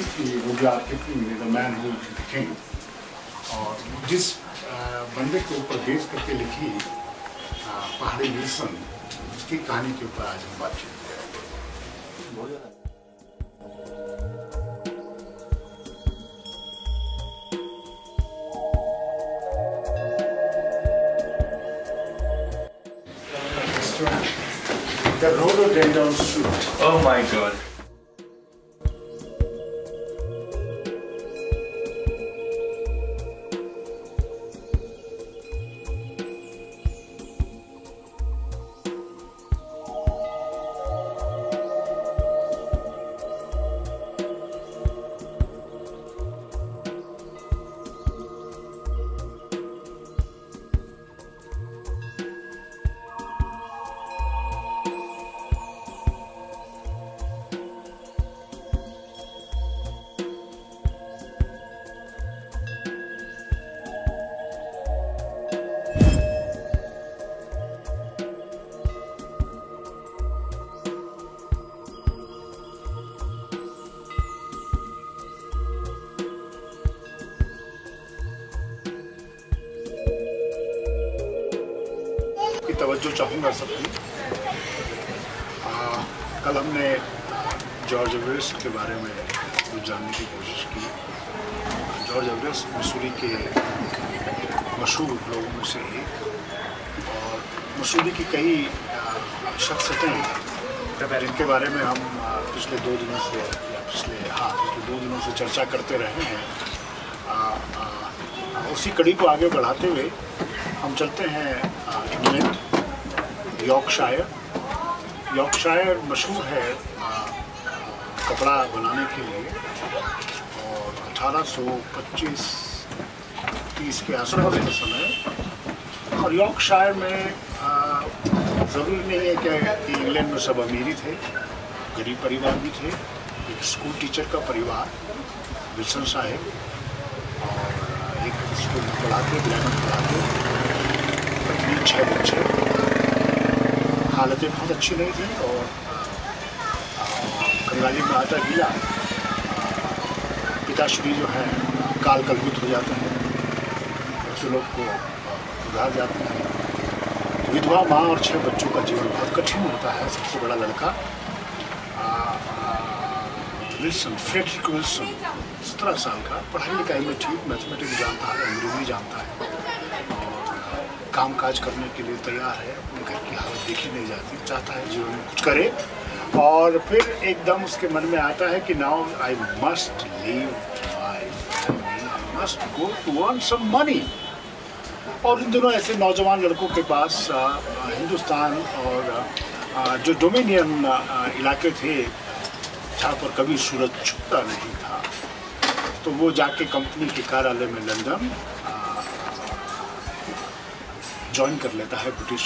कहानी लिखी थी Rudyard Kipling the man who king और जिस बंदे के ऊपर बेस करके लिखी पहाड़ी विल्सन उसकी कहानी के ऊपर आज हम बातचीत करेंगे The rhododendron shoot. Oh my god. सबकी आ, कल हमने जॉर्ज एवरेस्ट के बारे में कुछ जानने की कोशिश की। जॉर्ज एवरेस्ट मसूरी के मशहूर लोगों में से एक। और मसूरी की कई शख्सियतें जिनके बारे में हम पिछले दो दिनों से या पिछले हाँ पिछले दो दिनों से चर्चा करते रहे हैं। उसी कड़ी को आगे बढ़ाते हुए हम चलते हैं इंग्लैंड। यॉर्कशायर यॉर्कशायर मशहूर है कपड़ा बनाने के लिए। और 1825 30 के आसपास का समय। और यॉर्कशायर में ज़रूरी नहीं है कि इंग्लैंड में सब अमीरी थे, गरीब परिवार भी थे, एक स्कूल टीचर का परिवार विल्सन साहेब। और एक स्कूल पढ़ाते ग्रामर पढ़ाते। छः बच्चे। हालतें बहुत अच्छी नहीं थी और कंगाली में आटा गिला पिताश्री जो है, काल कल्पित हो जाते हैं। बच्चे लोग को उधार जाते हैं। विधवा माँ और छह बच्चों का जीवन बहुत कठिन होता है। सबसे बड़ा लड़का विल्सन, फ्रेडरिक विल्सन, सत्रह साल का। पढ़ाई लिखाई में ठीक, मैथमेटिक्स जानता है, अंग्रेज़ी जानता है। काम काज करने के लिए तैयार है, अपने घर की हालत देखी नहीं जाती, चाहता है जीवन में कुछ करे। और फिर एकदम उसके मन में आता है कि now I must leave my I must go to earn some money और इन दोनों ऐसे नौजवान लड़कों के पास हिंदुस्तान और जो डोमिनियन इलाके थे, जहाँ पर कभी सूरज छुपता नहीं था। तो वो जाके कंपनी के कार्यालय में लंदन ज्वाइन कर लेता है ब्रिटिश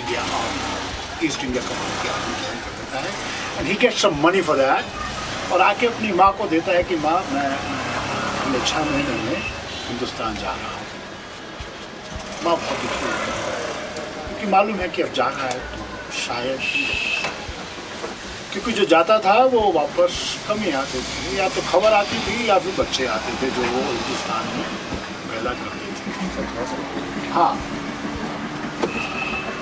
इंडिया और ईस्ट इंडिया कंपनी के आर्मी ज्वाइन कर लेता है। And he get some money for that और आके अपनी माँ को देता है कि, माँ, मैं अगले छः महीने में हिंदुस्तान जा रहा हूँ। माँ बहुत दुखी है क्योंकि मालूम है कि अब जा रहा है तो शायद क्योंकि जो जाता था वो वापस कम ही आते थे, या तो खबर आती थी या फिर बच्चे आते थे जो वो हिंदुस्तान में पैदा करते थे हाँ।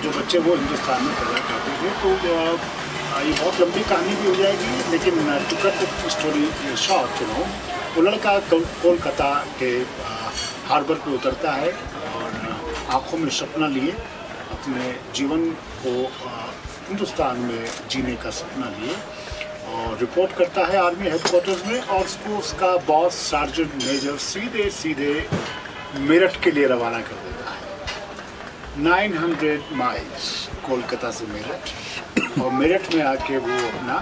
जो बच्चे वो हिंदुस्तान में पैदा करते थे तो ये बहुत लंबी कहानी भी हो जाएगी, लेकिन to cut story short you वो लड़का कोलकाता के हार्बर पे उतरता है और आँखों में सपना लिए, अपने जीवन को हिंदुस्तान में जीने का सपना लिए और रिपोर्ट करता है आर्मी हेडक्वार्टर्स में और उसको उसका बॉस सार्जेंट मेजर सीधे सीधे मेरठ के लिए रवाना कर देता है। 900 माइल्स कोलकाता से मेरठ, और मेरठ में आके वो अपना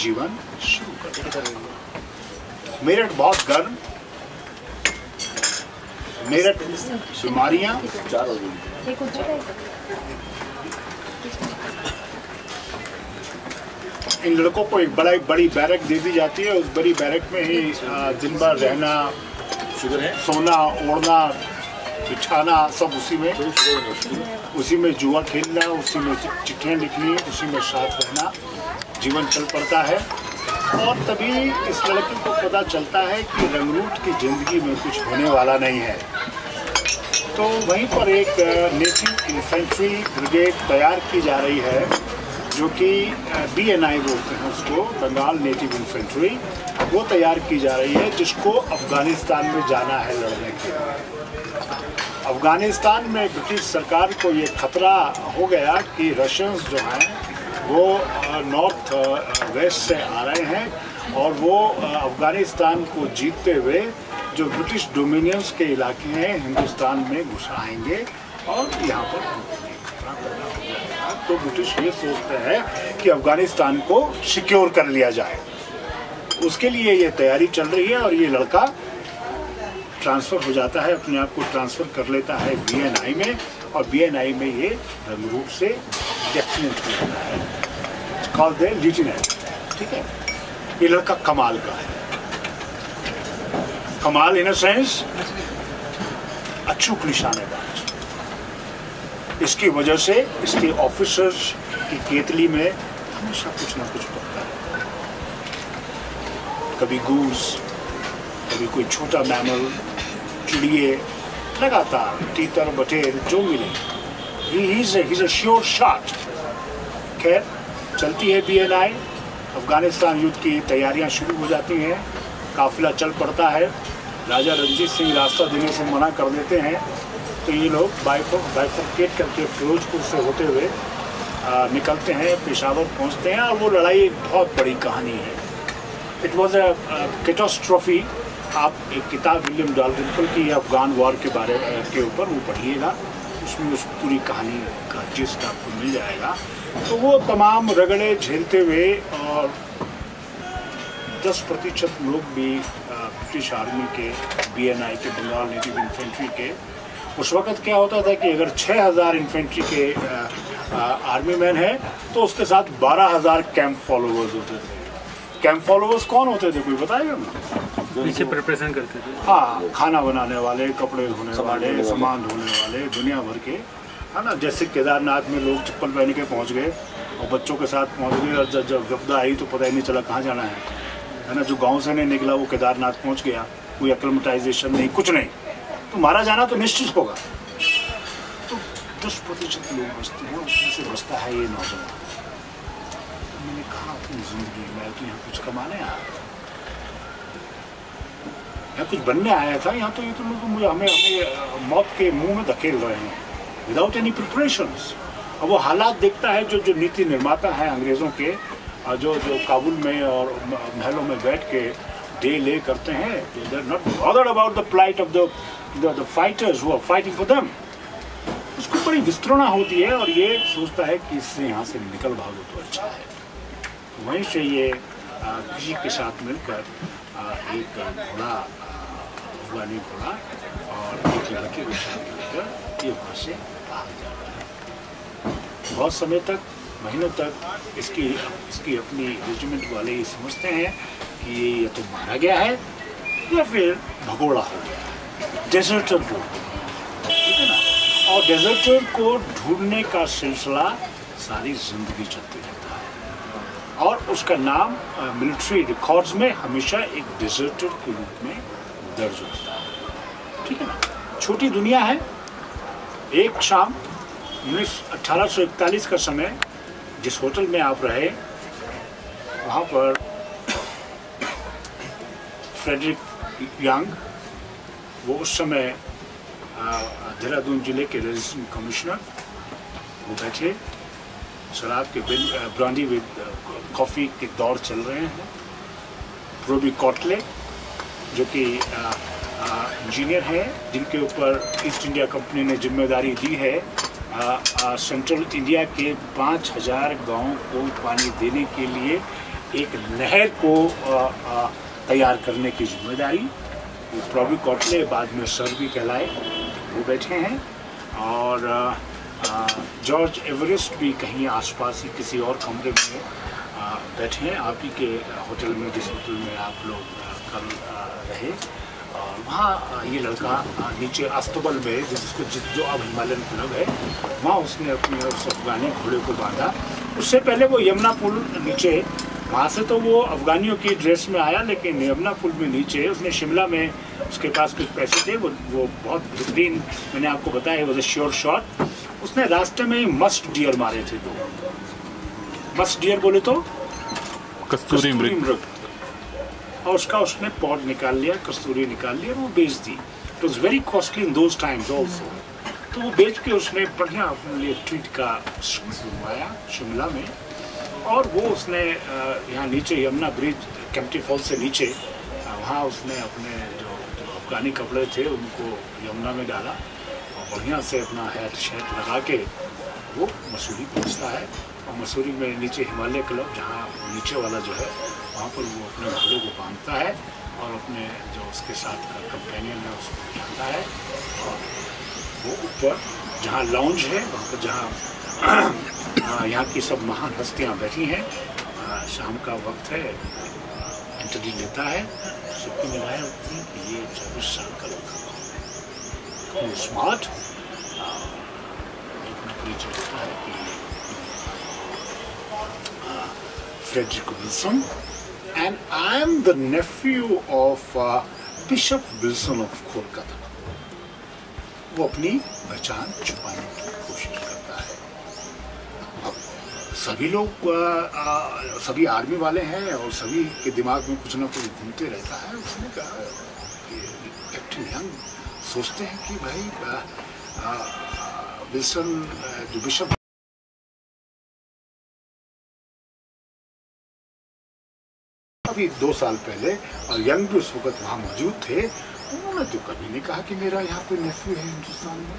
जीवन शुरू कर देता मेरठ बहुत गर्म, मेरठ बीमारियाँ। इन लड़कों को एक बड़ा, एक बड़ी बैरक दे दी जाती है, उस बड़ी बैरक में ही दिन भर रहना शुगर है? सोना ओढ़ना बिछाना सब उसी में। उसी में जुआ खेलना उसी में चिट्ठियाँ लिखनी उसी में साथ रहना। जीवन चल पड़ता है। और तभी इस लड़के को पता चलता है कि रंगरूट की ज़िंदगी में कुछ होने वाला नहीं है। तो वहीं पर एक नेटिव इन्फेंट्री ब्रिगेड तैयार की जा रही है। जो कि बी एन आई बोलते हैं उसको, बंगाल नेटिव इन्फेंट्री वो तैयार की जा रही है, जिसको अफ़गानिस्तान में जाना है लड़ने के लिए। अफ़गानिस्तान में ब्रिटिश सरकार को ये खतरा हो गया कि रशियंस जो हैं, वो नॉर्थ वेस्ट से आ रहे हैं और वो अफ़गानिस्तान को जीतते हुए जो ब्रिटिश डोमिनियंस के इलाके हैं, हिंदुस्तान में घुस आएँगे और यहाँ पर खतरा तो ब्रिटिश ये सोचते हैं कि अफ़गानिस्तान को सिक्योर कर लिया जाए। उसके लिए ये तैयारी चल रही है और ये लड़का ट्रांसफ़र हो जाता है, अपने आप को ट्रांसफ़र कर लेता है बीएनआई में और बीएनआई में ये रंगरूप से डेफिनेट हो जाता है। कॉल दे लिटिनेंट ठीक है? ये लड़का कमाल का है। कमाल इन अ सेंस अचूक निशानेबाज। इसकी वजह से इसके ऑफिसर्स की केतली में हमेशा कुछ ना कुछ पकता है। कभी गूस कभी कोई छोटा मैमल चिड़िए लगातार तीतर बटेर जो मिले। ही श्योर शॉट खैर, चलती है बी एन आई अफ़गानिस्तान युद्ध की तैयारियाँ शुरू हो जाती हैं। काफिला चल पड़ता है। राजा रंजीत सिंह रास्ता देने से मना कर देते हैं। तो ये लोग बाइफर्केट करके फिरोजपुर से होते हुए आ, निकलते हैं पेशावर पहुँचते हैं और वो लड़ाई बहुत बड़ी कहानी है। इट वॉज़ अ कैटोस्ट्रॉफी आप एक किताब विलियम डालरिपल की अफगान वॉर के बारे के ऊपर वो पढ़िएगा। उसमें उस पूरी कहानी का जिस्ट आपको मिल जाएगा। तो वो तमाम रगड़े झेलते हुए और दस प्रतिशत लोग भी ब्रिटिश आर्मी के बीएनआई के बंगाल नेटिव इन्फेंट्री के उस वक्त क्या होता था कि अगर 6000 इन्फेंट्री के आर्मी मैन है तो उसके साथ 12000 कैंप फॉलोवर्स होते थे। कैंप फॉलोवर्स कौन होते थे कोई बताएगा ना? पीछे प्रिपरेशन करते थे। हाँ खाना बनाने वाले कपड़े धोने वाले सामान धोने वाले दुनिया भर के। है ना जैसे केदारनाथ में लोग चप्पल पहन के पहुँच गए और बच्चों के साथ पहुँच गए और जब जब विपदा आई तो पता ही नहीं चला कहाँ जाना है। है ना जो गाँव से नहीं निकला वो केदारनाथ पहुँच गया। कोई एक्लमेटाइजेशन नहीं कुछ नहीं। तो मारा जाना तो निश्चित होगा। तो दस प्रतिशत लोग बचते हैं उसमें से बचता है ये नौजवान। तो मैंने कहा, अपनी ज़िंदगी मैं तो यहाँ कुछ कमाने आया मैं कुछ बनने आया था, यहाँ तो ये तो लोग मुझे हमें हमें मौत के मुँह में धकेल रहे हैं। विदाउट एनी प्रिपरेशन और वो हालात देखता है जो जो नीति निर्माता है अंग्रेज़ों के जो जो काबुल में और महलों में बैठ के डे ले करते हैं not about the plight of the the fighters who are fighting for them उसको बड़ी विस्तृणा होती है और ये सोचता है कि इससे यहाँ से निकल भागो तो अच्छा है। वहीं से ये किसी के साथ मिलकर एक घोड़ा अफगानी घोड़ा और एक लड़के को साथ लेकर ये वहाँ से भाग जाता है। बहुत समय तक, महीनों तक इसकी इसकी अपनी रेजिमेंट वाले ये समझते हैं कि ये या तो मारा गया है या फिर भगोड़ा हो गया है। डेजर्टर हैं ठीक है ना? और डेजर्टर को ढूँढने का सिलसिला सारी ज़िंदगी चलती रहता है। और उसका नाम मिलिट्री रिकॉर्ड्स में हमेशा एक डेजर्टर के रूप में दर्ज होता है। ठीक है ना? छोटी दुनिया है। एक शाम उन्नीस, अठारह का समय जिस होटल में आप रहे, वहाँ पर फ्रेडरिक यंग वो उस समय देहरादून ज़िले के रेजिडेंट कमिश्नर वो बैठे शराब के बिल ब्रांडी विद कॉफ़ी के दौर चल रहे हैं। रोबी कॉटले जो कि इंजीनियर हैं, जिनके ऊपर ईस्ट इंडिया कंपनी ने ज़िम्मेदारी दी है सेंट्रल इंडिया के पाँच हज़ार गाँव को पानी देने के लिए एक नहर को तैयार करने की ज़िम्मेदारी। प्रॉबी कॉटले बाद में सर भी कहलाए। वो बैठे हैं और जॉर्ज एवरेस्ट भी कहीं आसपास ही किसी और कमरे में बैठे हैं। आप ही के होटल में, जिस होटल में आप लोग कल रहे। वहाँ ये लड़का नीचे अस्तबल में जिसको जिस जो अब हिमालयन क्लब है वहाँ उसने अपने उस अफगानी घोड़े को बांधा। उससे पहले वो यमुना पुल नीचे वहाँ से तो वो अफगानियों की ड्रेस में आया लेकिन यमुना पुल में नीचे उसने शिमला में उसके पास कुछ पैसे थे वो वो बहुत बेहतरीन मैंने आपको बताया वो श्योर शॉट उसने रास्ते में ही मस्ट डियर मारे थे दो। मस्ट डियर बोले तो? कस्तूरी मृग। और उसका उसने पॉड निकाल लिया कस्तूरी निकाल लिया वो बेच दी। It was very costly in those times also तो वो बेच के उसने बढ़िया अपने लिए ट्रीट का बनवाया शिमला में। और वो उसने यहाँ नीचे यमुना ब्रिज कैंपटी फॉल से नीचे वहाँ उसने अपने जो, जो अफगानी कपड़े थे उनको यमुना में डाला। और बढ़िया से अपना हैट शैट लगा के वो मसूरी पहुँचता है। और मसूरी में नीचे हिमालय क्लब जहाँ नीचे वाला जो है वहाँ पर वो अपने घोड़े को बांधता है और अपने जो उसके साथ का कंपेनियन है उसको बिठाता है। और वो ऊपर जहाँ लॉन्ज है वहाँ पर जहाँ यहाँ की सब महान हस्तियाँ बैठी हैं शाम का वक्त है इंटरव्यू लेता है। सबकी निगाहें होती हैं कि ये चौबीस साल का लड़का स्मार्ट अपना परिचय देता है कि Frederick Wilson, and I am the nephew of uh, Bishop Wilson of Kolkata. वो अपनी पहचान छुपाने की कोशिश करता है अब सभी लोग आ, आ, सभी आर्मी वाले हैं और सभी के दिमाग में कुछ ना कुछ घूमते रहता है उसने कहा कि कैप्टन यंग सोचते हैं कि भाई विल्सन जो बिशप अभी दो साल पहले और यंग भी उस वक्त वहाँ मौजूद थे, उन्होंने तो कभी नहीं कहा कि मेरा यहाँ पे नेफ्यू है हिंदुस्तान में।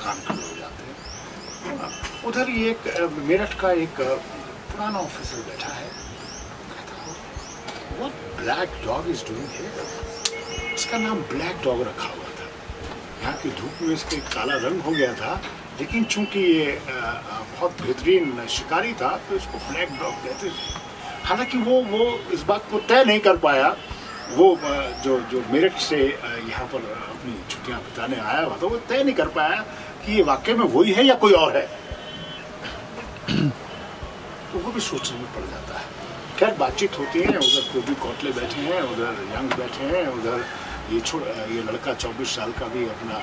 कान खड़े हो जाते हैं। उधर ही एक मेरठ का एक पुराना ऑफिसर बैठा है। कहता black dog is doing here इसका नाम ब्लैक डॉग रखा हुआ था। यहाँ की धूप में इसका काला रंग हो गया था, लेकिन चूँकि ये बहुत बेहतरीन शिकारी था तो इसको ब्लैक डॉग कहते थे। हालाँकि वो वो इस बात को तय नहीं कर पाया। वो जो जो मेरठ से यहाँ पर अपनी छुट्टियाँ बिताने आया हुआ था, वो तय नहीं कर पाया कि ये वाकई में वही है या कोई और है। तो वो भी सोचने में पड़ जाता है। खैर, बातचीत होती है, उधर कोबी कोटले बैठे हैं, उधर यंग बैठे हैं, उधर ये छोड़ ये लड़का चौबीस साल का भी अपना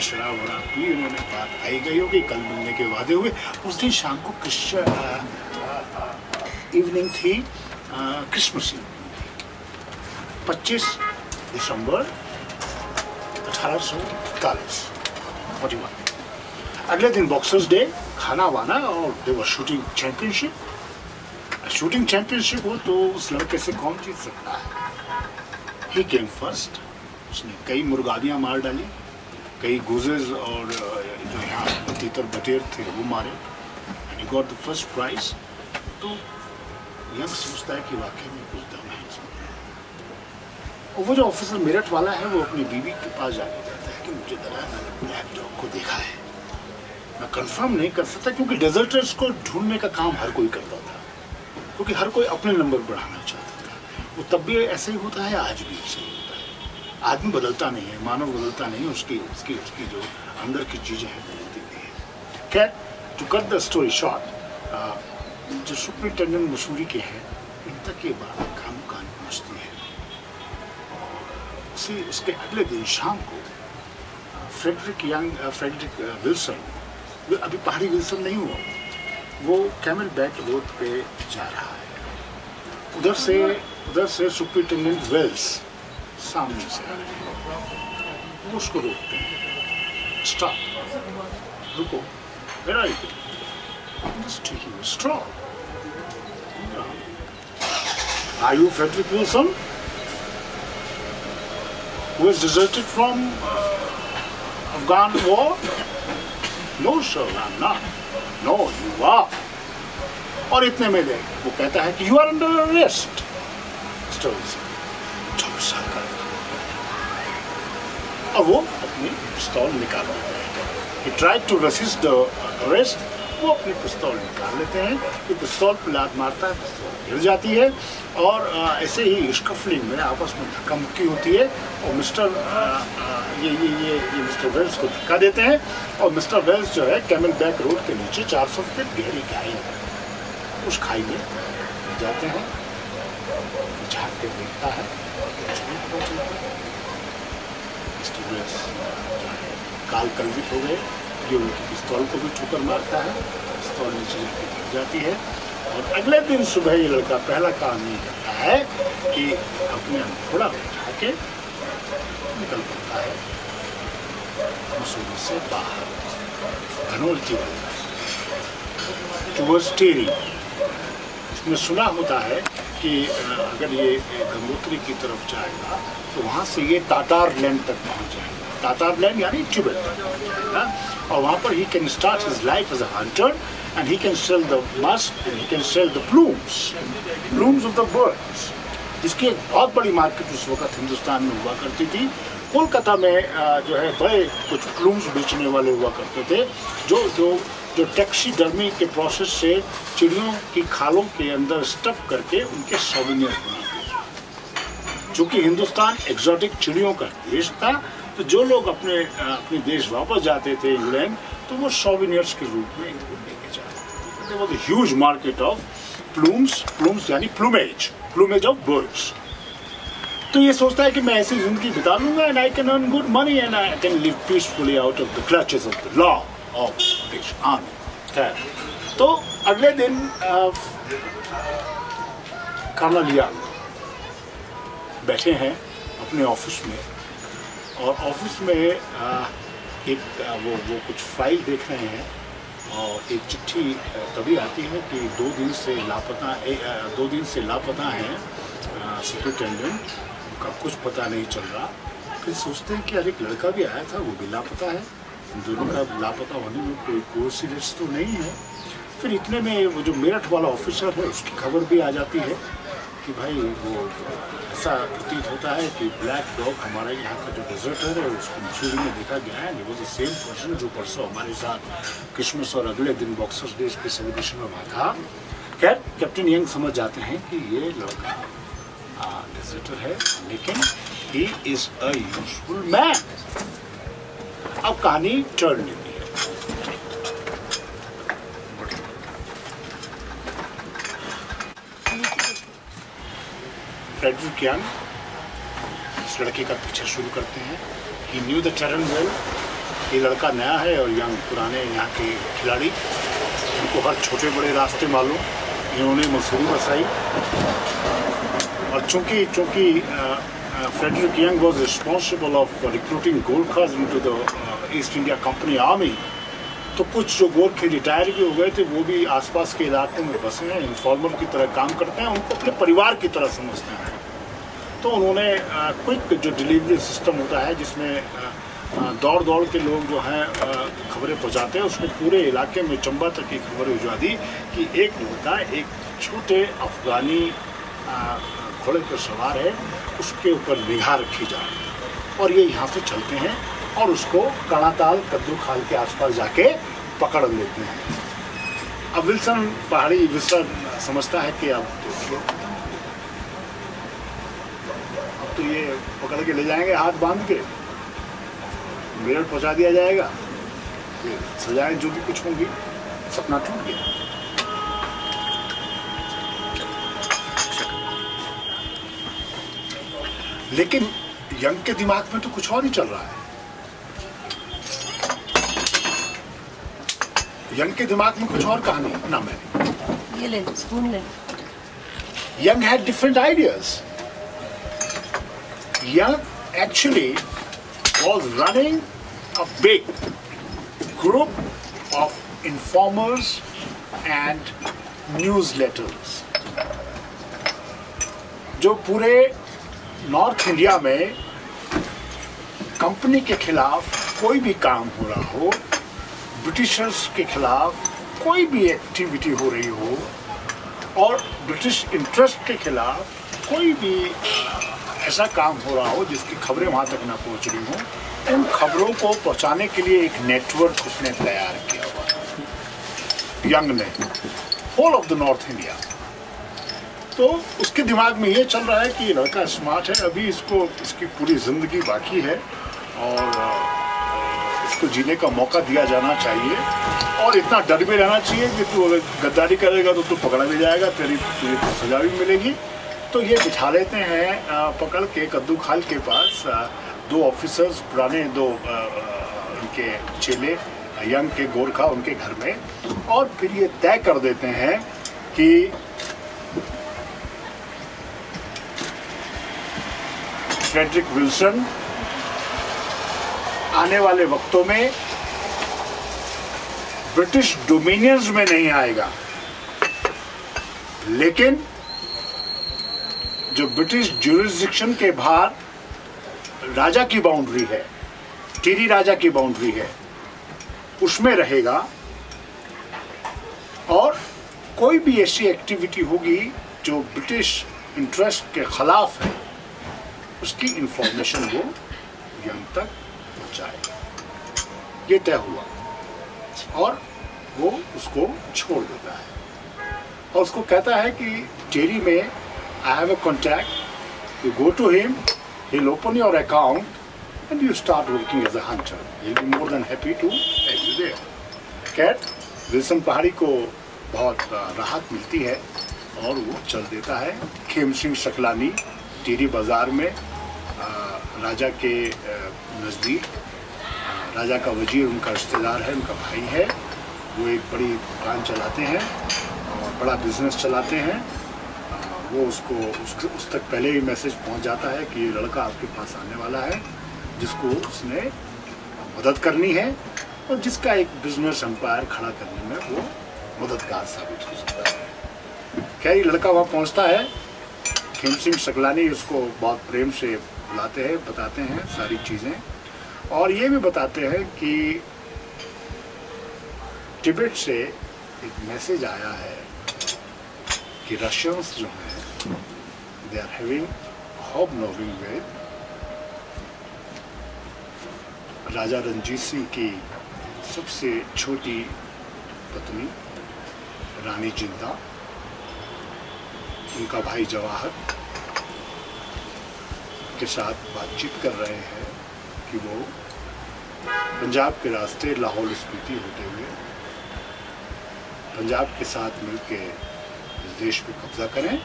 शराब वराब पी उन्होंने बात, आई गई होगी, कल मिलने के वादे हुए। उस दिन शाम को क्रिश्चियन इवनिंग थी क्रिसमस ईव 25 दिसंबर अठारह सौ इकतालीस। फोर्टी अगले दिन बॉक्सर्स डे खाना वाना और they were shooting championship shooting championship हो तो उस लड़के से कौन जीत सकता है? ही केम फ़र्स्ट उसने कई मुर्गादियाँ मार डाली। कई गुजेज और जो यहाँ तीतर बटेर थे, वो मारे। And got the first prize तो यंग सोचता है कि वाकई में कुछ दम है इसमें। और वो जो ऑफिसर मेरठ वाला है, वो अपनी बीवी के पास जाके कहता है कि मुझे लगा है मैंने ब्लैक डॉग को देखा है। मैं कंफर्म नहीं कर सकता क्योंकि डेजर्टर्स को ढूँढने का काम हर कोई करता था। क्योंकि हर कोई अपने नंबर बढ़ाना चाहता था। वो तब भी ऐसे ही होता है, आज भी ऐसे ही होता है। आदमी बदलता नहीं है, मानव बदलता नहीं उसकी उसकी उसकी जो अंदर की चीज़ें हैं बदलती नहीं है। खैर to cut the story short जो सुपरिटेंडेंट मसूरी के हैं इन तक ये बात कान कान पहुँचती है। और उसी, उसके अगले दिन शाम को, फ्रेडरिक यंग फ्रेडरिक विल्सन, वो अभी पहाड़ी विल्सन नहीं हुआ, वो कैमल बैक रोड पे जा रहा है। उधर से उधर से सुपरिटेंडेंट वेल्स सामने से आ रहे हैं। वो उसको रोकते हैं। स्टॉप। रुको। Where are You Just taking a straw. Are you Frederick Wilson? Who has deserted from uh, Afghan war? No, sir, I'm not. No, you are. और इतने में दे वो कहता है कि you are under arrest mister Wilson चौबीस साल का लड़का। और वो अपनी पिस्तौल निकाल लेता है he tried to resist the arrest वो अपनी पिस्तौल निकाल लेते हैं। कि पिस्तौल पर लात मारता है, पिस्तौल गिर जाती है और ऐसे ही स्कफलिंग में आपस में धक्का मुक्की होती है और मिस्टर ये ये ये ये मिस्टर वेल्स को धक्का देते हैं और मिस्टर वेल्स जो है कैमल बैक रोड के नीचे 400 फीट गहरी खाई कुछ खाइए जाते हैं झाँक के देखता है। जो है काल कलवित हो गए। ये उनकी पिस्तौल को भी ठोकर मारता है, पिस्तौल नीचे जाके गिर जाती है। और अगले दिन सुबह ये लड़का पहला काम ये करता है कि अपने घोड़ा बैठा के निकल पड़ता है मसूरी से बाहर। धनोर जीवन टूवर्ड्स टेरी इसमें सुना होता है कि अगर ये गंगोत्री की तरफ़ जाएगा तो वहाँ से ये तातार लैंड तक पहुँच जाएगा। पहुँच जाएगा और वहाँ पर ही can start his life as a hunter and he can sell the musk and he can sell the plumes plumes of the birds जिसकी एक बहुत बड़ी मार्केट उस वक्त हिंदुस्तान में हुआ करती थी। कोलकाता में जो है, बड़े कुछ प्लूम्स बेचने वाले हुआ करते थे, जो जो जो टैक्सी डर्मी के प्रोसेस से चिड़ियों की खालों के अंदर स्टफ़ करके उनके सोविनियर बनाते थे। चूँकि हिंदुस्तान एग्जॉटिक चिड़ियों का देश था तो जो लोग अपने अपने देश वापस जाते थे इंग्लैंड तो वो सोविनियर्स के रूप में इनको लेके जाते थे। Was huge market of plumes plumes यानी प्लूमेज प्लूमेज ऑफ़ बर्ड्स तो ये सोचता है कि मैं ऐसी ज़िंदगी बिता लूँगा and I can earn good money and I can live peacefully out of the clutches of the law of British army खैर तो अगले दिन कर्नल यंग बैठे हैं अपने ऑफ़िस में। और ऑफ़िस में अ, एक अ, वो वो कुछ फ़ाइल देख रहे हैं और एक चिट्ठी तभी आती है कि दो दिन से लापता ए, दो दिन से लापता हैं सुपरिटेंडेंट का कुछ पता नहीं चल रहा। फिर सोचते हैं कि अरे एक लड़का भी आया था वो भी लापता है। दोनों का लापता होने में कोई कोइंसिडेंस तो नहीं है। फिर इतने में वो जो मेरठ वाला ऑफिसर है उसकी खबर भी आ जाती है। कि भाई वो ऐसा प्रतीत होता है कि ब्लैक डॉग हमारे यहाँ का जो डिजर्टर है उसको मसूरी में देखा गया है। वो द सेम पर्सन जो परसों हमारे साथ क्रिसमस और अगले दिन बॉक्सर्स डे के सेलिब्रेशन में वहाँ था। खैर कैप्टन यंग समझ जाते हैं कि ये लड़का डिजर्टर है, लेकिन he is a useful man अब कहानी टर्न लेती है फ्रेडरिक यंग इस लड़के का पीछा शुरू करते हैं। He knew the turn well ये लड़का नया है और यंग, पुराने यहाँ के खिलाड़ी। उनको हर छोटे बड़े रास्ते मालूम। इन्होंने मसूरी बसाई। और चूँकि चूँकि Young was responsible of recruiting Gurkhas into the East India company army तो कुछ जो गोरखे रिटायर भी हो गए थे, वो भी आसपास के इलाकों में बसे हैं। इन्फॉर्मर की तरह काम करते हैं, उनको अपने परिवार की तरह समझते हैं। तो उन्होंने क्विक जो डिलीवरी सिस्टम होता है, जिसमें दौड़ दौड़ के लोग जो हैं खबरें पहुंचाते हैं, उसमें पूरे इलाके में चंबा तक की खबर भिजवा दी कि एक लड़का एक छोटे अफगानी घोड़े पर सवार है, उसके ऊपर निगाह रखी जाए और ये यहाँ से चलते हैं और उसको कड़ाताल कद्दू खाल के आसपास जाके पकड़ लेते हैं। अब विल्सन पहाड़ी विल्सन समझता है कि अब तो ये पकड़ के ले जाएँगे हाथ बाँध के। मेरठ पहुँचा दिया जाएगा। सजाएँ जो भी कुछ होंगी सपना टूट गया। लेकिन यंग के दिमाग में तो कुछ और ही चल रहा है। यंग के दिमाग में कुछ और कहानी ना मैंने। ये ले स्पून ले। Young had different ideas. Young actually was running a big group of informers and newsletters. जो पूरे नॉर्थ इंडिया में कंपनी के खिलाफ कोई भी काम हो रहा हो ब्रिटिशर्स के खिलाफ कोई भी एक्टिविटी हो रही हो, और ब्रिटिश इंटरेस्ट के खिलाफ कोई भी ऐसा काम हो रहा हो जिसकी खबरें वहाँ तक ना पहुँच रही हों उन खबरों को पहुँचाने के लिए एक नेटवर्क उसने तैयार किया हुआ यंग ने whole of the North India तो उसके दिमाग में ये चल रहा है कि ये लड़का स्मार्ट है, अभी इसको, इसकी पूरी ज़िंदगी बाकी है और इसको जीने का मौका दिया जाना चाहिए और इतना डर भी रहना चाहिए कि तू अगर गद्दारी करेगा तो तू पकड़ा भी जाएगा, तेरी तुझे सजा भी मिलेगी। तो ये बिठा लेते हैं पकड़ के कद्दू खाल के पास दो ऑफिसर्स पुराने दो उनके चेले, यंग के गोरखा उनके घर में, और फिर ये तय कर देते हैं कि फ्रेडरिक विल्सन आने वाले वक्तों में ब्रिटिश डोमिनियंस में नहीं आएगा। लेकिन जो ब्रिटिश जुरिस्डिक्शन के बाहर राजा की बाउंड्री है टीरी राजा की बाउंड्री है, उसमें रहेगा और कोई भी ऐसी एक्टिविटी होगी जो ब्रिटिश इंटरेस्ट के खिलाफ है, उसकी इंफॉर्मेशन वो यंग तक पहुंचाएगा। ये तय हुआ और वो उसको छोड़ देता है। और उसको कहता है कि टेरी में I have a contact you go to him he'll open your account, and you start working as a hunter. He'll be more than happy to take you there. कैट विल्सन पहाड़ी को बहुत राहत मिलती है, और वो चल देता है खेम सिंह शकलानी टीरी बाज़ार में राजा के नज़दीक राजा का वज़ीर, उनका रिश्तेदार है, उनका भाई है वो एक बड़ी दुकान चलाते हैं, और बड़ा बिज़नेस चलाते हैं वो उसको उस, उस तक पहले ही मैसेज पहुँच जाता है कि ये लड़का आपके पास आने वाला है जिसको उसने मदद करनी है और जिसका एक बिज़नेस एम्पायर खड़ा करने में वो मददगार साबित हो सकता है। खैर ये लड़का वहाँ पहुँचता है? खेम सिंह सकलानी उसको बहुत प्रेम से बुलाते हैं बताते हैं सारी चीज़ें। और ये भी बताते हैं कि टिबेट से एक मैसेज आया है कि रशियंस जो हैं are having hobnobbing with Raja Ranjit Singh की सबसे छोटी पत्नी, रानी ज़िंदा, उनका भाई जवाहर के साथ बातचीत कर रहे हैं कि वो पंजाब के रास्ते लाहौल स्पीति होते हुए पंजाब के साथ मिलके इस देश पे कब्जा करें।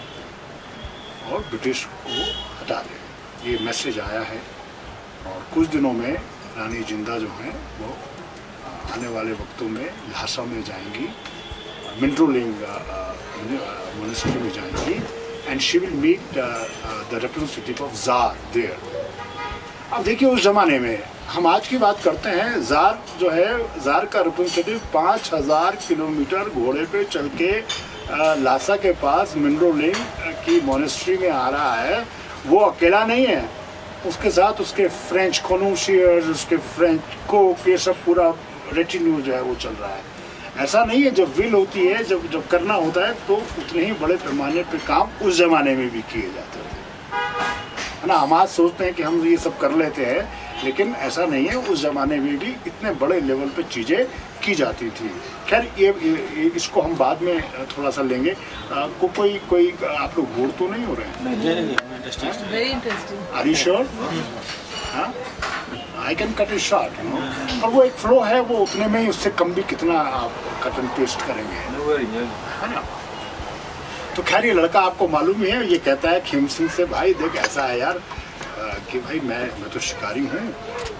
और ब्रिटिश को हटा दें। ये मैसेज आया है। और कुछ दिनों में रानी ज़िंदा जो हैं, वो आने वाले वक्तों में लहासा में जाएँगी मिंट्रोलिंग मोनेस्ट्री में जाएँगी and she will meet the representative of tsar there अब देखिए उस जमाने में हम आज की बात करते हैं, जार जो है, जार का रिप्रेजेंटेटिव पाँच हज़ार किलोमीटर घोड़े पे चल के लासा के पास मिंड्रोलिंग की मोनेस्ट्री में आ रहा है। वो अकेला नहीं है। उसके साथ उसके फ्रेंच कॉनूशियर्स उसके फ्रेंच कोक ये सब पूरा रेटिन्यू जो है वो चल रहा है। ऐसा नहीं है, जब विल होती है, जब जब करना होता है तो उतने ही बड़े पैमाने पे काम उस जमाने में भी किए जाते थे है ना, हम आज सोचते हैं कि हम ये सब कर लेते हैं। लेकिन ऐसा नहीं है उस ज़माने में भी इतने बड़े लेवल पे चीज़ें की जाती थी। खैर ये, ये, ये इसको हम बाद में थोड़ा सा लेंगे। आ, को कोई कोई आप लोग बोर तो नहीं हो रहे हैं? Very interesting. Are you sure हाँ? I can cut it short you know और वो एक फ्लो है वो उतने में ही उससे कम भी कितना आप कट एंड पेस्ट करेंगे। है ना? तो खैर ये लड़का आपको मालूम ही है ये कहता है खेम सिंह से भाई देख ऐसा है यार कि भाई मैं मैं तो शिकारी हूँ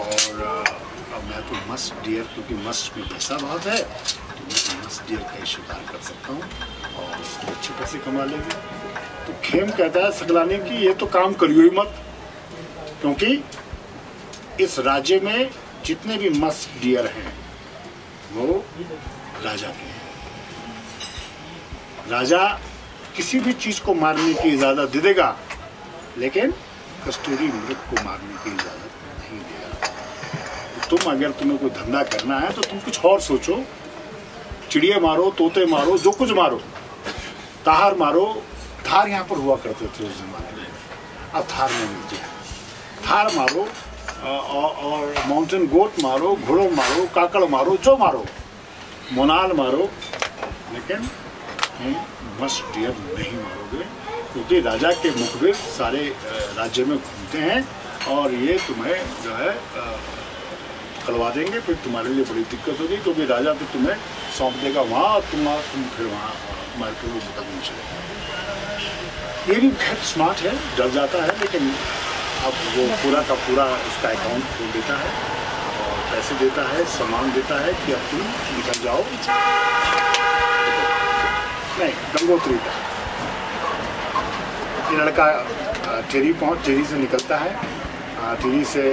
और अ, मैं तो मस्त डियर क्योंकि मस्त में पैसा बहुत है तो मैं तो मस्त डियर का शिकार कर सकता हूँ और उससे अच्छे पैसे कमा लेंगे। तो खेम कहता है सकलाने की ये तो काम करियो ही मत क्योंकि इस राज्य में जितने भी मस्त डियर हैं वो राजा के हैं। राजा किसी भी चीज़ को मारने की इजाज़त दे देगा लेकिन कस्तूरी मृग को मारने की इजाज़त नहीं देगा तो तुम अगर तुम्हें कोई धंधा करना है तो तुम कुछ और सोचो। चिड़िया मारो तोते मारो जो कुछ मारो। तार मारो। थार यहाँ पर हुआ करते थे उस जमाने में। अब थार नहीं मिलती है। थार मारो और, और माउंटेन गोट मारो घोड़ो मारो काकड़ मारो जो मारो। मोनाल मारो। लेकिन मस्ट डियर नहीं मारोगे। क्योंकि राजा के मुखबिर सारे राज्य में घूमते हैं और ये तुम्हें जो है करवा देंगे, फिर तुम्हारे लिए बड़ी दिक्कत होगी क्योंकि राजा फिर तुम्हें सौंप देगा वहाँ और तुम तुम फिर वहाँ, तुम्हारे पे वो मुकदमा चलेगा ये भी खैर स्मार्ट है, डर जाता है, लेकिन अब वो पूरा का पूरा उसका अकाउंट खोल देता है और पैसे देता है, सामान देता है कि अब तुम निकल जाओ। नहीं, गंगोत्री का। ये लड़का टेरी पहुँच टेरी से निकलता है। टेरी से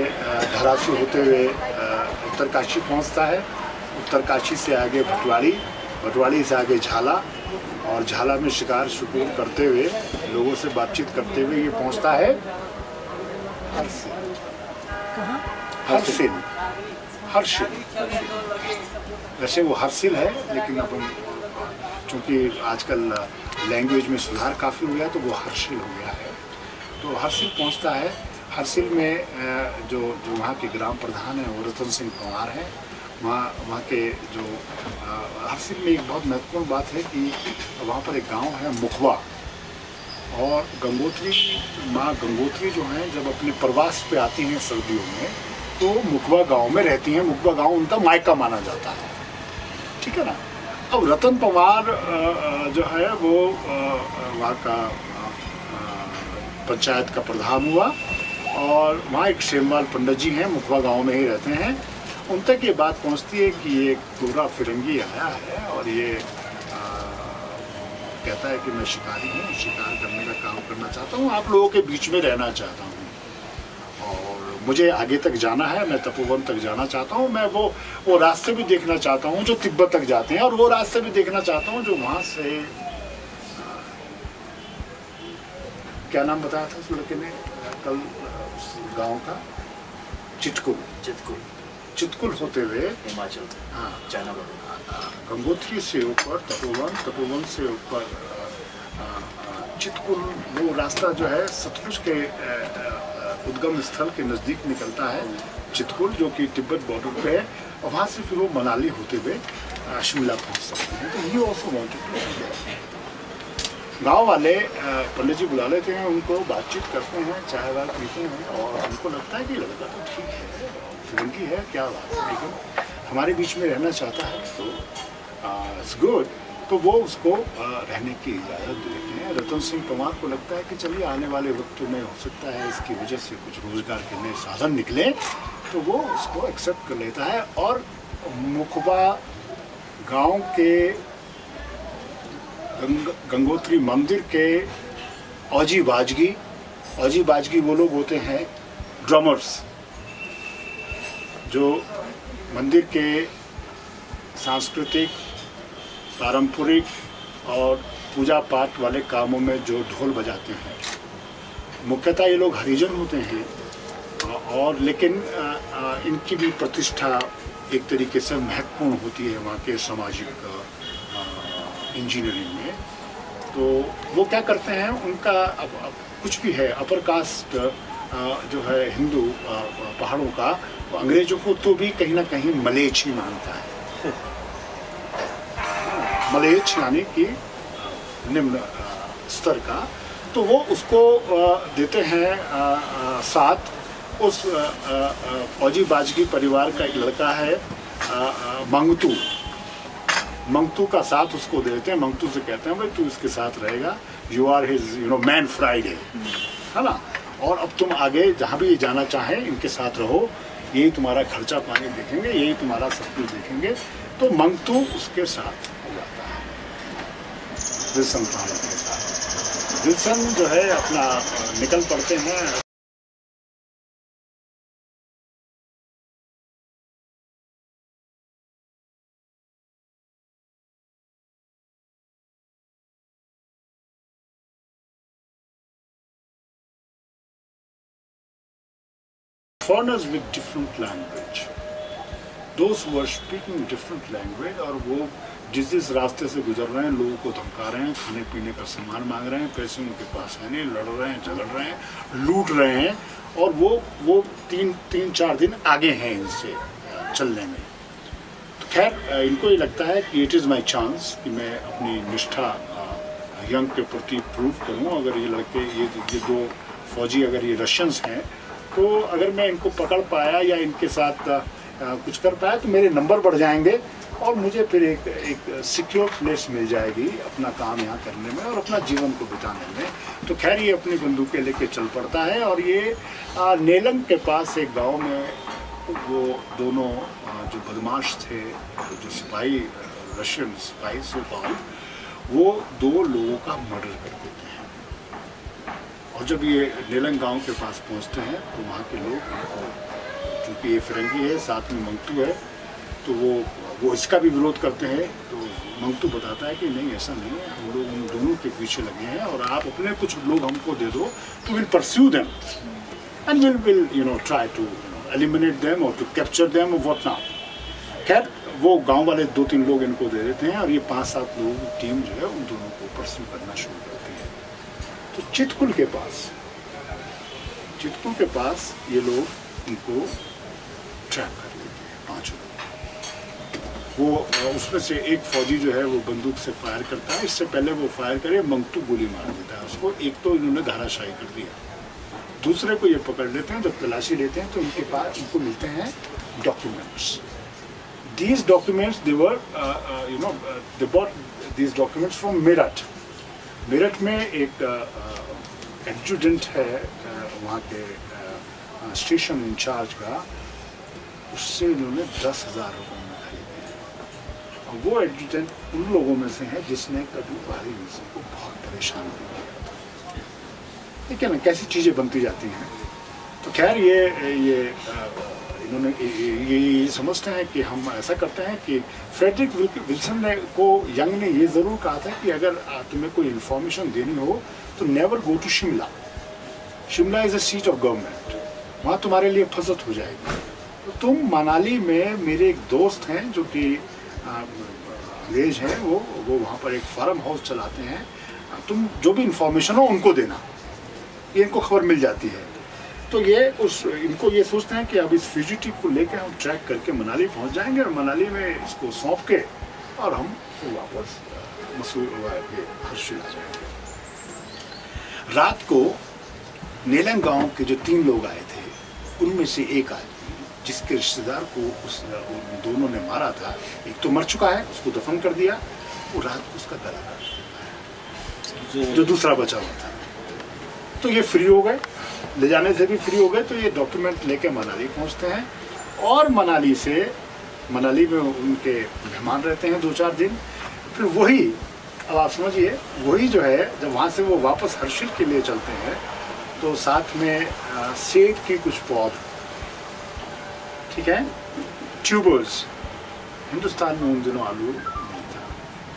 धरासू होते हुए उत्तरकाशी पहुँचता है। उत्तरकाशी से आगे भटवाड़ी भटवाड़ी से आगे झाला और झाला में शिकार शुकूर करते हुए लोगों से बातचीत करते हुए ये पहुँचता है। हरसिल हरसिल हर्षिल वैसे वो हरसिल है लेकिन हम चूँकि आजकल लैंग्वेज में सुधार काफ़ी हो गया तो वो हर्षिल हो गया है। तो हर्षिल पहुँचता है। हर्षिल में जो जो वहाँ के ग्राम प्रधान हैं, वो रतन सिंह पंवार हैं। वहाँ वहाँ के जो हर्षिल में एक बहुत महत्वपूर्ण बात है कि वहाँ पर एक गाँव है, मुखवा। और गंगोत्री, माँ गंगोत्री जो हैं, जब अपने प्रवास पे आती हैं सर्दियों में तो मुखवा गाँव में रहती हैं। मुखवा गाँव उनका मायका माना जाता है। ठीक है ना? अब रतन पवार जो है, वो वहाँ का पंचायत का प्रधान हुआ और वहाँ एक शेमवाल पंडित जी हैं, मुखवा गाँव में ही रहते हैं। उन तक ये बात पहुँचती है कि ये गोरा फिरंगी आया है और ये कहता है कि मैं शिकारी हूँ, शिकार करने का काम करना चाहता हूँ। आप लोगों के बीच में रहना चाहता हूँ। मुझे आगे तक जाना है मैं तपोवन तक जाना चाहता हूँ मैं वो वो रास्ते भी देखना चाहता हूँ जो तिब्बत तक जाते हैं और वो रास्ते भी देखना चाहता हूँ जो वहाँ से क्या नाम बताया था उस लड़के ने? कल उस गाँव का? चिटकुल। चितकुल चितकुल होते हुए हिमाचल हाँ। चाइना गंगोत्री से ऊपर तपोवन तपोवन से ऊपर चितकुल वो रास्ता जो है सतलुज के अ, अ, उद्गम स्थल के नज़दीक निकलता है चितकुल जो कि तिब्बत बॉर्डर पे है, और वहाँ से फिर वो मनाली होते हुए शिमला पहुँच सकते हैं। तो ये ऑल्सो वांटेड गाँव वाले पंडित जी बुला लेते हैं, उनको बातचीत करते हैं चाय वाय पीते हैं, और उनको लगता है कि लड़का तो ठीक है फिरंगी है, क्या बात है, लेकिन हमारे बीच में रहना चाहता है तो इट्स गुड तो वो उसको रहने की इजाज़त देते हैं। रतन सिंह पवार को लगता है कि चलिए आने वाले वक्त में हो सकता है इसकी वजह से कुछ रोज़गार के नए साधन निकले तो वो उसको एक्सेप्ट कर लेता है। और मुखबा गाँव के गंग, गंगोत्री मंदिर के औजी बाजगी औजी बाजगी वो लोग होते हैं ड्रमर्स जो मंदिर के सांस्कृतिक पारंपरिक और पूजा पाठ वाले कामों में जो ढोल बजाते हैं मुख्यतः ये लोग हरिजन होते हैं और लेकिन इनकी भी प्रतिष्ठा एक तरीके से महत्वपूर्ण होती है वहाँ के सामाजिक इंजीनियरिंग में। तो वो क्या करते हैं उनका अब, अब कुछ भी है अपर कास्ट जो है हिंदू पहाड़ों का अंग्रेज़ों को तो भी कहीं ना कहीं मलेच ही मानता है। मलेच यानी कि निम्न स्तर का तो वो उसको देते हैं साथ उस फौजी बाजगी परिवार का एक लड़का है मंगतू। मंगतू का साथ उसको देते हैं, मंगतू से कहते हैं, भाई, तू इसके साथ रहेगा। You are his you know man Friday है ना? और अब तुम आगे जहाँ भी ये जाना चाहें, इनके साथ रहो। यही तुम्हारा खर्चा पानी देखेंगे, यही तुम्हारा सब कुछ देखेंगे। तो मंगतू उसके साथ विल्सन पहाड़ों के साथ विल्सन जो है अपना निकल पड़ते हैं foreigners with different language those who are speaking different language और वो जिस जिस रास्ते से गुजर रहे हैं, लोगों को धमका रहे हैं खाने पीने का सामान मांग रहे हैं, पैसे उनके पास है नहीं, लड़ रहे हैं, झगड़ रहे हैं, लूट रहे हैं और वो वो तीन तीन, चार दिन आगे हैं इनसे, चलने में। तो खैर, इनको ये लगता है कि इट इज़ माई चांस कि मैं अपनी निष्ठा यंग के प्रति प्रूव करूँ। अगर ये लड़के, ये ये दो फौजी अगर ये रशियंस हैं तो अगर मैं इनको पकड़ पाया या इनके साथ कुछ कर पाया तो मेरे नंबर बढ़ जाएँगे। और मुझे फिर एक एक सिक्योर प्लेस मिल जाएगी अपना काम यहाँ करने में और अपना जीवन को बिताने में। तो खैर ये अपनी बंदूकें लेके चल पड़ता है और ये अ, नेलंग के पास एक गाँव में वो दोनों अ, जो बदमाश थे जो सिपाही रशियन सिपाही से वो दो लोगों का मर्डर कर देते हैं। और जब ये नेलंग गाँव के पास पहुँचते हैं तो वहाँ के लोग चूँकि ये फिरंगी है साथ में मंगतू है तो वो वो इसका भी विरोध करते हैं तो मंगतू बताता है कि नहीं, ऐसा नहीं है। हम लोग उन दोनों के पीछे लगे हैं और आप अपने कुछ लोग हमको दे दो तो will pursue them and will will you know try to eliminate them और to capture them what now खैर, वो गाँव वाले दो तीन लोग इनको दे देते हैं और ये पाँच सात लोगों टीम जो है, उन दोनों को परस्यू करना शुरू करती है। तो चितकुल के पास, चितकुल के पास ये लोग उनको ट्रैप कर लेते हैं, पाँचों वो उसमें से एक फौजी जो है वो बंदूक से फायर करता है। इससे पहले वो फायर करे मंगतू गोली मार देता है उसको। एक तो इन्होंने धाराशाही कर दिया। दूसरे को ये पकड़ लेते हैं जब तलाशी लेते हैं तो उनके पास उनको मिलते हैं documents these documents they were uh, uh, you know uh, they bought Meerut Meerut में एक एडजुडेंट है वहाँ के स्टेशन इंचार्ज का। उससे इन्होंने दस हज़ार रुपये और वो एडजुडेंट उन लोगों में से है जिसने कभी बाहरी मिशन को बहुत परेशान किया था देखिए ना कैसी चीज़ें बनती जाती हैं तो खैर ये ये इन्होंने ये, ये, समझते हैं कि हम ऐसा करते हैं कि फ्रेडरिक विल- विल्सन ने को यंग ने ये ज़रूर कहा था कि अगर तुम्हें कोई इन्फॉर्मेशन देनी हो तो never go to Shimla Shimla is a seat of government वहाँ तुम्हारे लिए फजत हो जाएगी तो तुम मनाली में मेरे एक दोस्त हैं जो कि अंग्रेज़ हैं वो वो वहाँ पर एक फार्म हाउस चलाते हैं। तुम जो भी इंफॉर्मेशन हो उनको देना। ये इनको खबर मिल जाती है। तो ये उस, इनको ये सोचते हैं कि अब इस फ्यूजिटिव को लेकर हम ट्रैक करके मनाली पहुँच जाएँगे और मनाली में इसको सौंप के और हम फिर वापस मसूर हर्षिल आ जाएँगे। रात को नेलंग गाँव के जो तीन लोग आए थे, उनमें से एक आदमी जिसके रिश्तेदार को उस उन दोनों ने मारा था एक तो मर चुका है उसको दफन कर दिया और रात को उसका गला काट दिया। जो दूसरा बचा हुआ था। तो ये फ्री हो गए। ले जाने से भी फ्री हो गए तो ये डॉक्यूमेंट लेके मनाली पहुँचते हैं। और मनाली से मनाली में उनके मेहमान रहते हैं दो चार दिन। फिर वही अब आप समझिए वही जो है जब वहाँ से वो वापस हर्षिल के लिए चलते हैं तो साथ में सेठ की कुछ पौध ठीक है? ट्यूबर्स हिंदुस्तान में उन दिनों आलू नहीं था।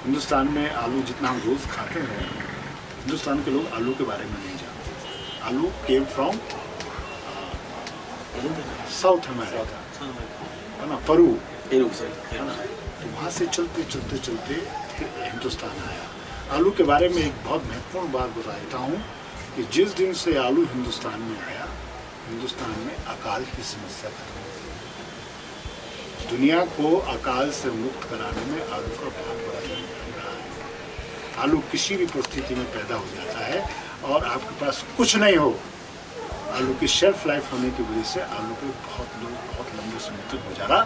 हिंदुस्तान में आलू जितना हम रोज़ खाते हैं हिंदुस्तान के लोग आलू के बारे में नहीं जानते। आलू केम फ्रॉम साउथ अमेरिका है ना? परू है ना? तो वहाँ से चलते चलते चलते हिंदुस्तान आया। आलू के बारे में एक बहुत महत्वपूर्ण बात बताता हूँ कि जिस दिन से आलू हिंदुस्तान में आया हिंदुस्तान में अकाल की समस्या खत्म दुनिया को अकाल से मुक्त कराने में आलू का बहुत बड़ा योगदान रहा है। आलू किसी भी परिस्थिति में पैदा हो जाता है और आपके पास कुछ नहीं हो, आलू की शेल्फ लाइफ होने की वजह से आलू पे बहुत लोग, बहुत लंबे समय तक गुजारा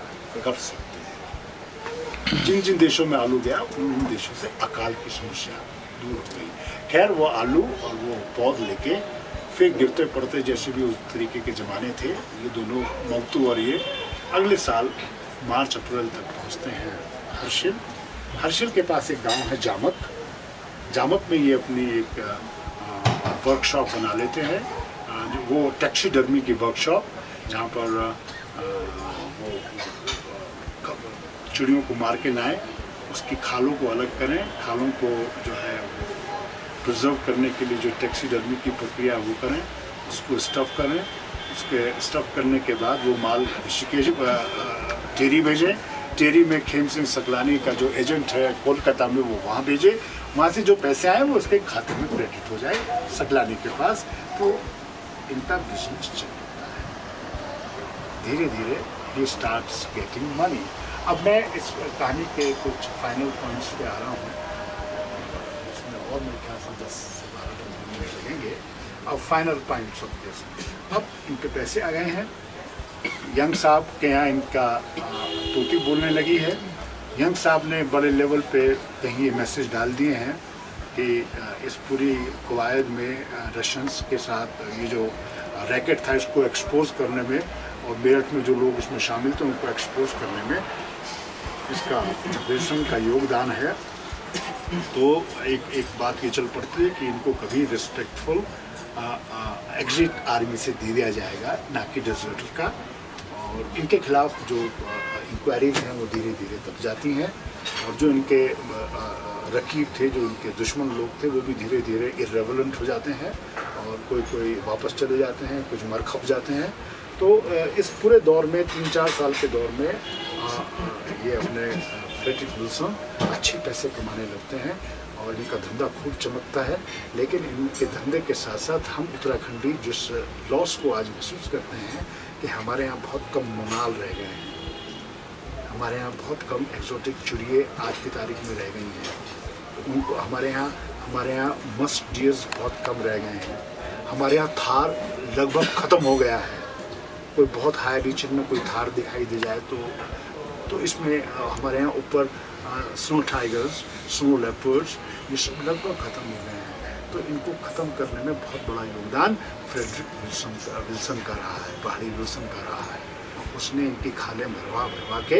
कर सकते हैं। जिन जिन देशों में आलू गया, उन उन देशों से अकाल की समस्या दूर हो गई। खैर, वो आलू और वो पौध लेके फिर गिरते पड़ते जैसे भी उस तरीके के ज़माने थे, ये दोनों मौतू और ये अगले साल मार्च, अप्रैल तक पहुँचते हैं हर्षिल। हर्षिल के पास एक गाँव है जामक। जामक में ये अपनी एक वर्कशॉप बना लेते हैं। वो टैक्सीडर्मी की वर्कशॉप जहाँ पर वो चिड़ियों को मार के लाएँ, उसकी खालों को अलग करें। खालों को जो है प्रिजर्व करने के लिए जो टैक्सी डर्मी की प्रक्रिया वो करें, उसको स्टफ़ करें। उसके स्टफ़ करने के बाद वो माल ऋषिकेश टेरी भेजें, टेरी में खेम सिंह सकलानी का जो एजेंट है कोलकाता में, वो वहाँ भेजे। वहाँ से जो पैसे आए, वो उसके खाते में क्रेडिट हो जाए सकलानी के पास। तो इनका बिज़नेस चल है। धीरे धीरे ही स्टार्ट गेटिंग मनी अब मैं इस कहानी के कुछ फाइनल पॉइंट्स पे आ रहा हूँ। इसमें और मेरे ख्याल से दस से बारह मिनट लगेंगे। अब फाइनल पॉइंट्स ऑफ़ दिस अब इनके पैसे आ गए हैं। यंग साहब के यहाँ इनका तोती बोलने लगी है। यंग साहब ने बड़े लेवल पे कहीं ये मैसेज डाल दिए हैं कि इस पूरी कवायद में रशियंस के साथ ये जो रैकेट था इसको एक्सपोज करने में और मेरठ में जो लोग इसमें शामिल थे उनको एक्सपोज करने में इसका विल्सन का योगदान है। तो एक एक बात ये चल पड़ती है कि इनको कभी रिस्पेक्टफुल एग्जिट आर्मी से दे दिया जाएगा, ना कि डिजर्टर का। और इनके खिलाफ जो इंक्वायरीज हैं, वो धीरे धीरे दब जाती हैं। और जो इनके रकीब थे, जो इनके दुश्मन लोग थे, वो भी धीरे धीरे इरेवलेंट हो जाते हैं और कोई कोई वापस चले जाते हैं, कुछ मर खप जाते हैं। तो इस पूरे दौर में तीन चार साल के दौर में ये अपने फ्रेडरिक विल्सन अच्छे पैसे कमाने लगते हैं और इनका धंधा खूब चमकता है। लेकिन इनके धंधे के साथ साथ हम उत्तराखंडी जिस लॉस को आज महसूस करते हैं कि हमारे यहाँ बहुत कम मोनाल रह गए हैं। हमारे यहाँ बहुत कम एक्जोटिक चिड़िए आज की तारीख में रह गई हैं। उनको हमारे यहाँ हमारे यहाँ मस्ट डियर्स बहुत कम रह गए हैं। हमारे यहाँ थार लगभग ख़त्म हो गया है। कोई बहुत हाई रीचन में कोई थार दिखाई दे जाए तो तो इसमें हमारे यहाँ ऊपर स्नो टाइगर्स स्नो लेपर्ड्स ये सब लगभग ख़त्म हो गए तो इनको ख़त्म करने में बहुत बड़ा योगदान फ्रेडरिक विल्सन विल्सन का रहा है पहाड़ी विल्सन का रहा है। उसने इनकी खालें भरवा भरवा के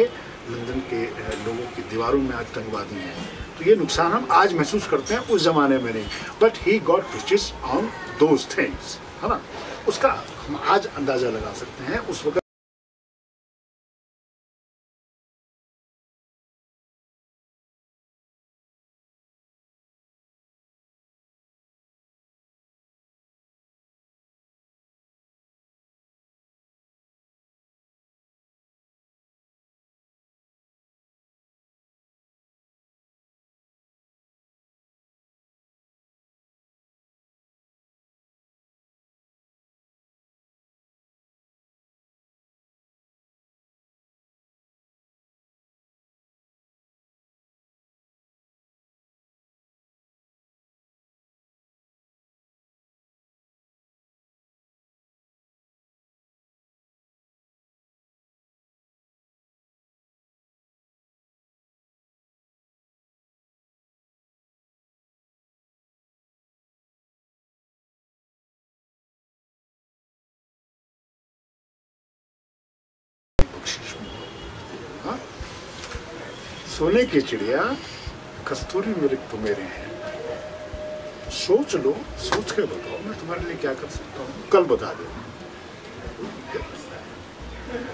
लंदन के लोगों की दीवारों में आज टंगवा दी हैं। तो ये नुकसान हम आज महसूस करते हैं, उस ज़माने में नहीं। But he got riches on those things है ना? उसका हम आज अंदाज़ा लगा सकते हैं, उस वक्त सोने की चिड़िया कस्तूरी तो मेरे हैं। सोच लो, सोच के बताओ, मैं तुम्हारे लिए क्या कर सकता हूँ? कल बता दो।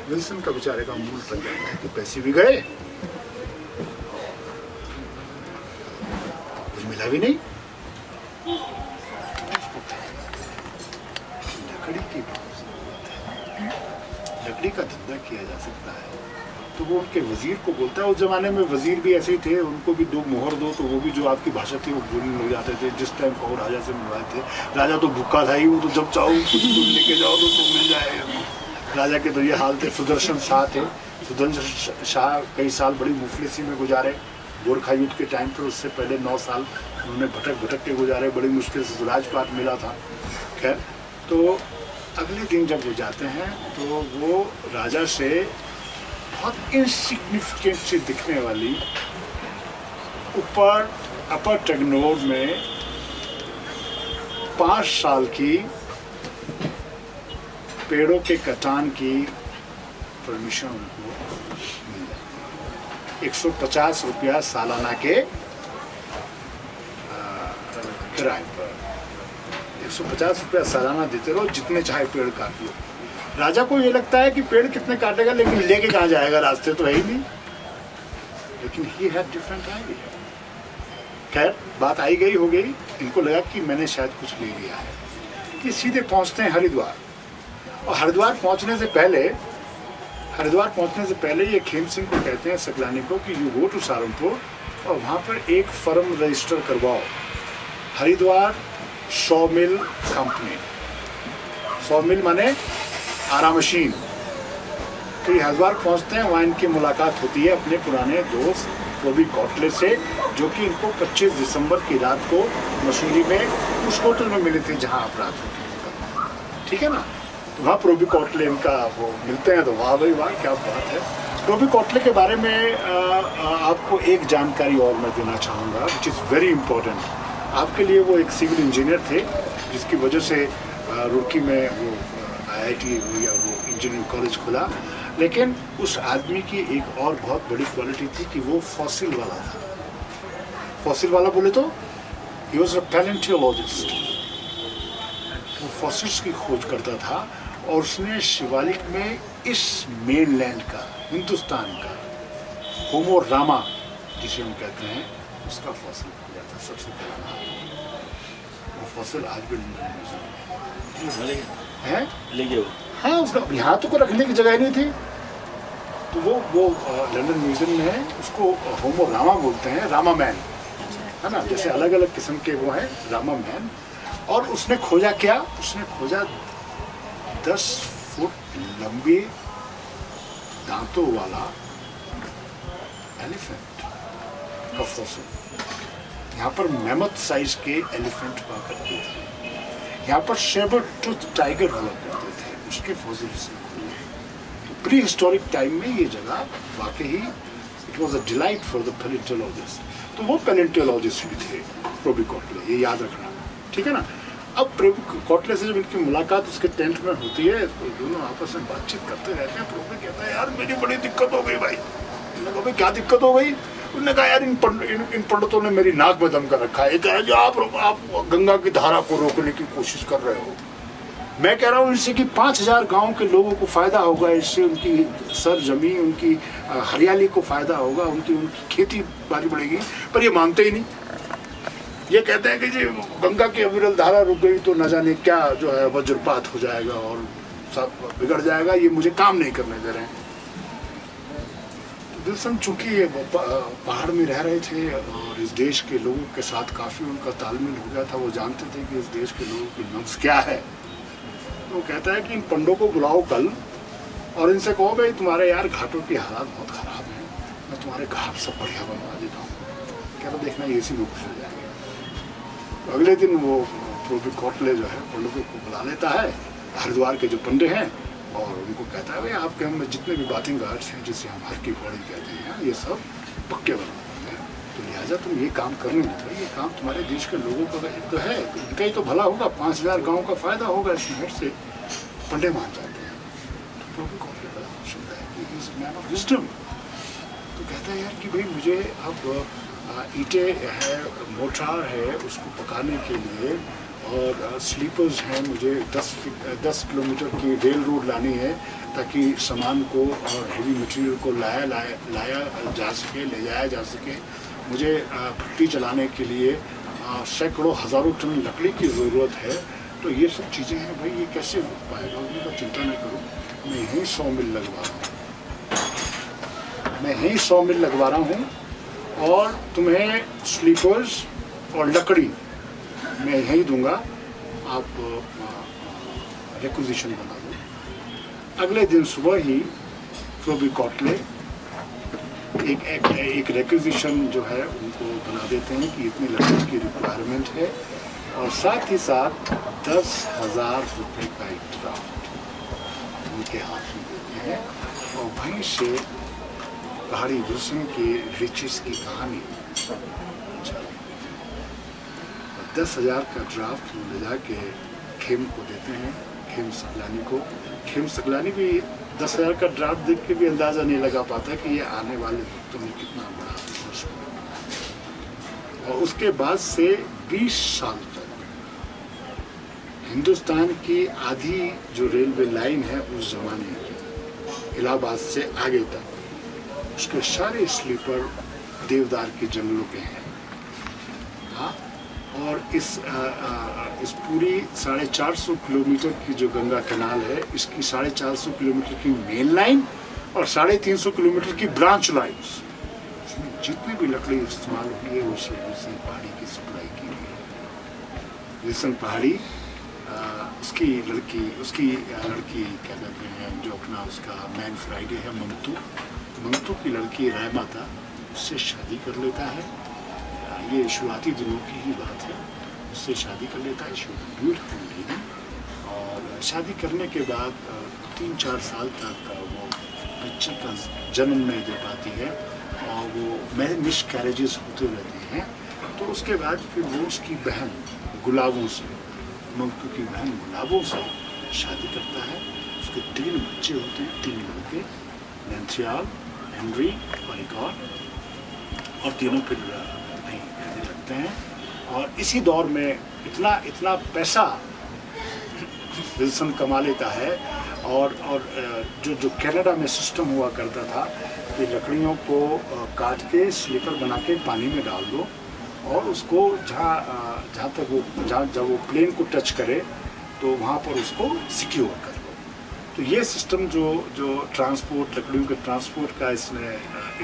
विल्सन का बेचारे का मूल बन जाता है कि पैसे भी गए। कुछ मिला भी नहीं। लकड़ी की लकड़ी का धंधा किया जा सकता है। तो वो उनके वज़ीर को बोलता है। उस जमाने में वज़ीर भी ऐसे ही थे, उनको भी दो मोहर दो तो वो भी जो आपकी भाषा थी, वो बोलने लग जाते थे। जिस टाइम कहो राजा से मिलवाए थे। राजा तो भूखा था ही, वो तो जब चाहो कुछ तुम लेके जाओ तो तुम मिल जाएगा राजा के तो ये हाल थे। सुदर्शन शाह थे। सुदर्शन शाह कई साल बड़ी मुफलिसी में गुजारे। गोरखा युद्ध के टाइम पर उससे पहले नौ साल उन्होंने भटक भटक के गुजारे। बड़ी मुश्किल से राजपाट मिला था। खैर तो अगले दिन जब वो जाते हैं तो वो राजा से बहुत इनसिग्निफिकेंट सी दिखने वाली। ऊपर अपर टगनोर में पाँच साल की पेड़ों के कटान की परमिशन उनको एक सौ पचास रुपया सालाना के किराए पर। एक सौ पचास रुपया सालाना देते रहो, जितने चाहे पेड़ काट लो। राजा को ये लगता है कि पेड़ कितने काटेगा, लेकिन लेके कहाँ जाएगा? रास्ते तो है ही नहीं। लेकिन ही हैड डिफरेंट आइडिया खैर, बात आई गई, हो गई। इनको लगा कि मैंने शायद कुछ ले लिया है। कि सीधे पहुँचते हैं हरिद्वार। और हरिद्वार पहुँचने से पहले, हरिद्वार पहुँचने से पहले ये खेम सिंह को कहते हैं सकलानी को, कि यू गो टू सहारनपुर और वहाँ पर एक फर्म रजिस्टर करवाओ। हरिद्वार सौ मिल कंपनी। सौ मिल माने आरा मशीन। तो ये हरिद्वार पहुँचते हैं वहाँ इनकी मुलाकात होती है अपने पुराने दोस्त रवि कौटले से जो कि इनको 25 दिसंबर की रात को मसूरी में उस होटल में मिले थे जहाँ अपराध थे ठीक है ना? तो वहाँ प्रोबी कॉटले इनका वो मिलते हैं तो वाह भाई वाह क्या बात है। प्रोबी कॉटले के बारे में आ, आ, आपको एक जानकारी और मैं देना चाहूँगा विच इज़ वेरी इंपॉर्टेंट आपके लिए वो एक सिविल इंजीनियर थे जिसकी वजह से रुड़की में वो आईआईटी या वो इंजीनियरिंग कॉलेज खुला। लेकिन उस आदमी की एक और बहुत बड़ी क्वालिटी थी कि वो फॉसिल वाला था। फॉसिल वाला बोले तो ही वॉज़ अ पैलेंटियोलॉजिस्ट वो फॉसिल्स की खोज करता था और उसने शिवालिक में इस मेन लैंड का, हिंदुस्तान का, होमो रामा, जिसे हम कहते हैं, उसका फॉसिल किया था सबसे पहला। वो फॉसिल आज भी ले में है? ले गए हाँ उसका यहाँ तो कोई रखने की जगह नहीं थी। तो वो वो लंदन म्यूज़ियम में है उसको होमो रामा बोलते हैं रामा मैन। है ना? जैसे अलग अलग किस्म के वो हैं रामा मैन। और उसने खोजा क्या? उसने खोजा दस फुट लंबे दांतों वाला एलिफेंट का फॉसिल यहाँ पर मेमथ साइज़ के एलिफेंट हुआ करते थे यहाँ पर शेबर टूथ टाइगर हुआ करते थे, उसके फॉसिल से खोजे तो प्री हिस्टोरिक टाइम में ये जगह वाकई ही it was a delight for the palaeontologist तो वो पेलेंटोलॉजिस्ट भी थे प्रोबी कॉटले ये याद रखना, ठीक है ना? अब प्रोबी कॉटले से जब इनकी मुलाकात उसके टेंट में होती है तो दोनों आपस में बातचीत करते रहते हैं प्रोबी कहता है, यार, मेरी बड़ी दिक्कत हो गई भाई। भाई क्या दिक्कत हो गई? उन्होंने कहा यार इन पंड, इन, इन पंडितों ने मेरी नाक में दम कर रखा है। कह रहा आप आप गंगा की धारा को रोकने की कोशिश कर रहे हो। मैं कह रहा हूँ इससे कि पाँच हज़ार गाँव के लोगों को फ़ायदा होगा इससे उनकी सर जमी उनकी हरियाली को फ़ायदा होगा उनकी उनकी खेती बाड़ी बढ़ेगी। पर ये मानते ही नहीं। ये कहते हैं कि जी गंगा की अविरल धारा रुक गई तो न जाने क्या जो है वज्रपात हो जाएगा और सब बिगड़ जाएगा। ये मुझे काम नहीं करने दे रहे हैं। दिलसन चूँकि ये पहाड़ में रह रहे थे और इस देश के लोगों के साथ काफ़ी उनका तालमेल हो गया था, वो जानते थे कि इस देश के लोगों की नब्ज क्या है। तो कहता है कि इन पंडों को बुलाओ कल और इनसे कहो, भाई, तुम्हारे यार घाटों की हालात बहुत ख़राब है। मैं तुम्हारे घाट सब बढ़िया बनवा देता हूँ। कह रहा देखना, ये इसी में खुश हो जाएँगे। तो अगले दिन वो प्रोबी कोटले जो है पंडितों को बुला लेता है। हरिद्वार के जो पंडे हैं और उनको कहता है, भाई, आपके हम जितने भी बाथिंग गार्ड्स हैं, जिसे हम हर की पौड़ी कहते हैं, ये सब पक्के बना देते हैं। तो लिहाजा तुम ये काम करने भाई ये काम तुम्हारे देश के लोगों का एक तो है, इनका ही तो भला होगा। पाँच हज़ार गाँव का फ़ायदा होगा इस नहर से। पंडे मान जाते हैं। तो बड़ा खुश होता है कि इज़ मैन ऑफ़ विजडम तो कहता है यार कि भाई, मुझे अब ईंटें है मोटार है, उसको पकाने के लिए और स्लीपर्स हैं मुझे 10 फीट- 10 किलोमीटर की रेल रोड लानी है ताकि सामान को और हेवी मटेरियल को लाया लाया लाया जा सके, ले जाया जा सके। मुझे भट्टी चलाने के लिए सैकड़ों, हज़ारों टन लकड़ी की ज़रूरत है। तो ये सब चीज़ें हैं भाई, ये कैसे हो पाएगा? उन्होंने कहा चिंता न करो। मैं यहीं सौ मिल लगवा रहा हूँ। मैं यहीं सौ मिल लगवा रहा हूँ। और तुम्हें स्लीपर्स और लकड़ी मैं यहीं दूँगा। आप रिक्विजिशन बना दो। अगले दिन सुबह ही फ्लोबी कॉटले एक एक, एक रिक्विजिशन जो है उनको बना देते हैं कि इतनी लकड़ी की रिक्वायरमेंट है। और साथ ही साथ दस हज़ार रुपये का एक ड्राफ्ट उनके हाथ में देते हैं। और वहीं से पहाड़ी विल्सन के रिचिस की कहानी दस हज़ार का ड्राफ्ट ले जाके खेम को देते हैं, खेम सकलानी को। खेम सकलानी भी दस हज़ार का ड्राफ्ट देख के भी अंदाज़ा नहीं लगा पाता कि ये आने वाले वक्तों में कितना बड़ा और उसके बाद से 20 साल तक हिंदुस्तान की आधी जो रेलवे लाइन है, उस जमाने की, इलाहाबाद से आगे तक, उसके सारे स्लीपर देवदार के जंगलों के हाँ। और इस आ, आ, इस पूरी साढ़े चार सौ किलोमीटर की जो गंगा कैनाल है इसकी साढ़े चार सौ किलोमीटर की मेन लाइन और साढ़े तीन सौ किलोमीटर की ब्रांच लाइन इसमें जितनी भी लकड़ी इस्तेमाल हुई है वो सब पहाड़ी की सप्लाई की गई है। पहाड़ी उसकी लड़की उसकी लड़की क्या कहते हैं जो अपना उसका मैन फ्राइडे है ममतू ममतू की लड़की राय माता उससे शादी कर लेता है। ये शुरुआती दिनों की ही बात है। उससे शादी कर लेता है शी ब्यूटीफुल लेडी और शादी करने के बाद तीन चार साल तक वो बच्चे का जन्म नहीं दे पाती है और वो मिस कैरेजेस होते रहते हैं। तो उसके बाद फिर वो उसकी बहन गुलाबों से मंगतू की बहन गुलाबों से शादी करता है। उसके तीन बच्चे होते हैं, तीन लड़के नैन्थियाल हेनरी और एक और। तीनों फिर नहीं रहने लगते हैं। और इसी दौर में इतना इतना पैसा विल्सन कमा लेता है और और जो जो कनाडा में सिस्टम हुआ करता था कि लकड़ियों को काट के, स्लीपर बना के पानी में डाल दो और उसको जहाँ जहाँ तक वो, जहाँ जब वो प्लेन को टच करे तो वहाँ पर उसको सिक्योर कर दो। तो ये सिस्टम जो जो ट्रांसपोर्ट, लकड़ियों के ट्रांसपोर्ट का इसने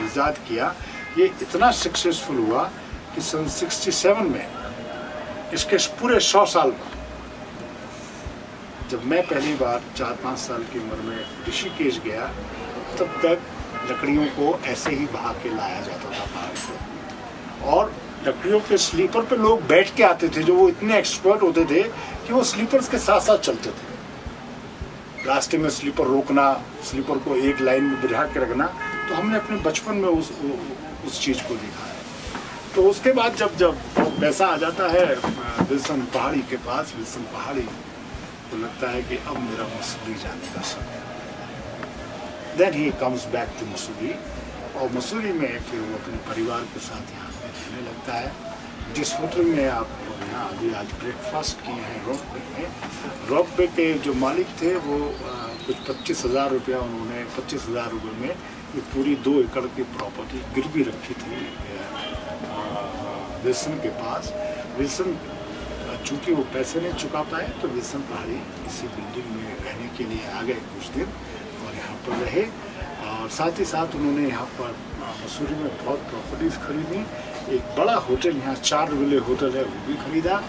ईजाद किया, ये इतना सक्सेसफुल हुआ कि सन 67 में, इसके पूरे सौ साल बाद, जब मैं पहली बार चार पाँच साल की उम्र में ऋषिकेश गया, तब तक लकड़ियों को ऐसे ही बहा के लाया जाता था पहाड़ से। और लकड़ियों के स्लीपर पे लोग बैठ के आते थे, जो वो इतने एक्सपर्ट होते थे कि वो स्लीपर्स के साथ साथ चलते थे। रास्ते में स्लीपर रोकना स्लीपर को एक लाइन में बिठा के रखना तो हमने अपने बचपन में उस उस चीज़ को देखा। तो उसके बाद जब जब पैसा आ जाता है, विल्सन पहाड़ी के पास, विल्सन पहाड़ी तो लगता है कि अब मेरा मसूरी जाने का समय then he comes back to Mussoorie और मसूरी में फिर वो अपने परिवार के साथ यहाँ पे रहने लगता है। जिस होटल में आप यहाँ अभी आज ब्रेकफास्ट किए हैं रॉक पे में रॉक पे के जो मालिक थे, वो कुछ पच्चीस हज़ार रुपया उन्होंने, पच्चीस हज़ार रुपये में पूरी दो एकड़ की प्रॉपर्टी गिरवी रखी थी विल्सन के पास। विल्सन चूँकि वो पैसे नहीं चुका पाए तो विल्सन पहाड़ी इसी बिल्डिंग में रहने के लिए आ गए कुछ दिन और यहाँ पर रहे। और साथ ही साथ उन्होंने यहाँ पर मसूरी में बहुत प्रॉपर्टीज़ खरीदी। एक बड़ा होटल यहाँ चार विले होटल है, वो भी खरीदा।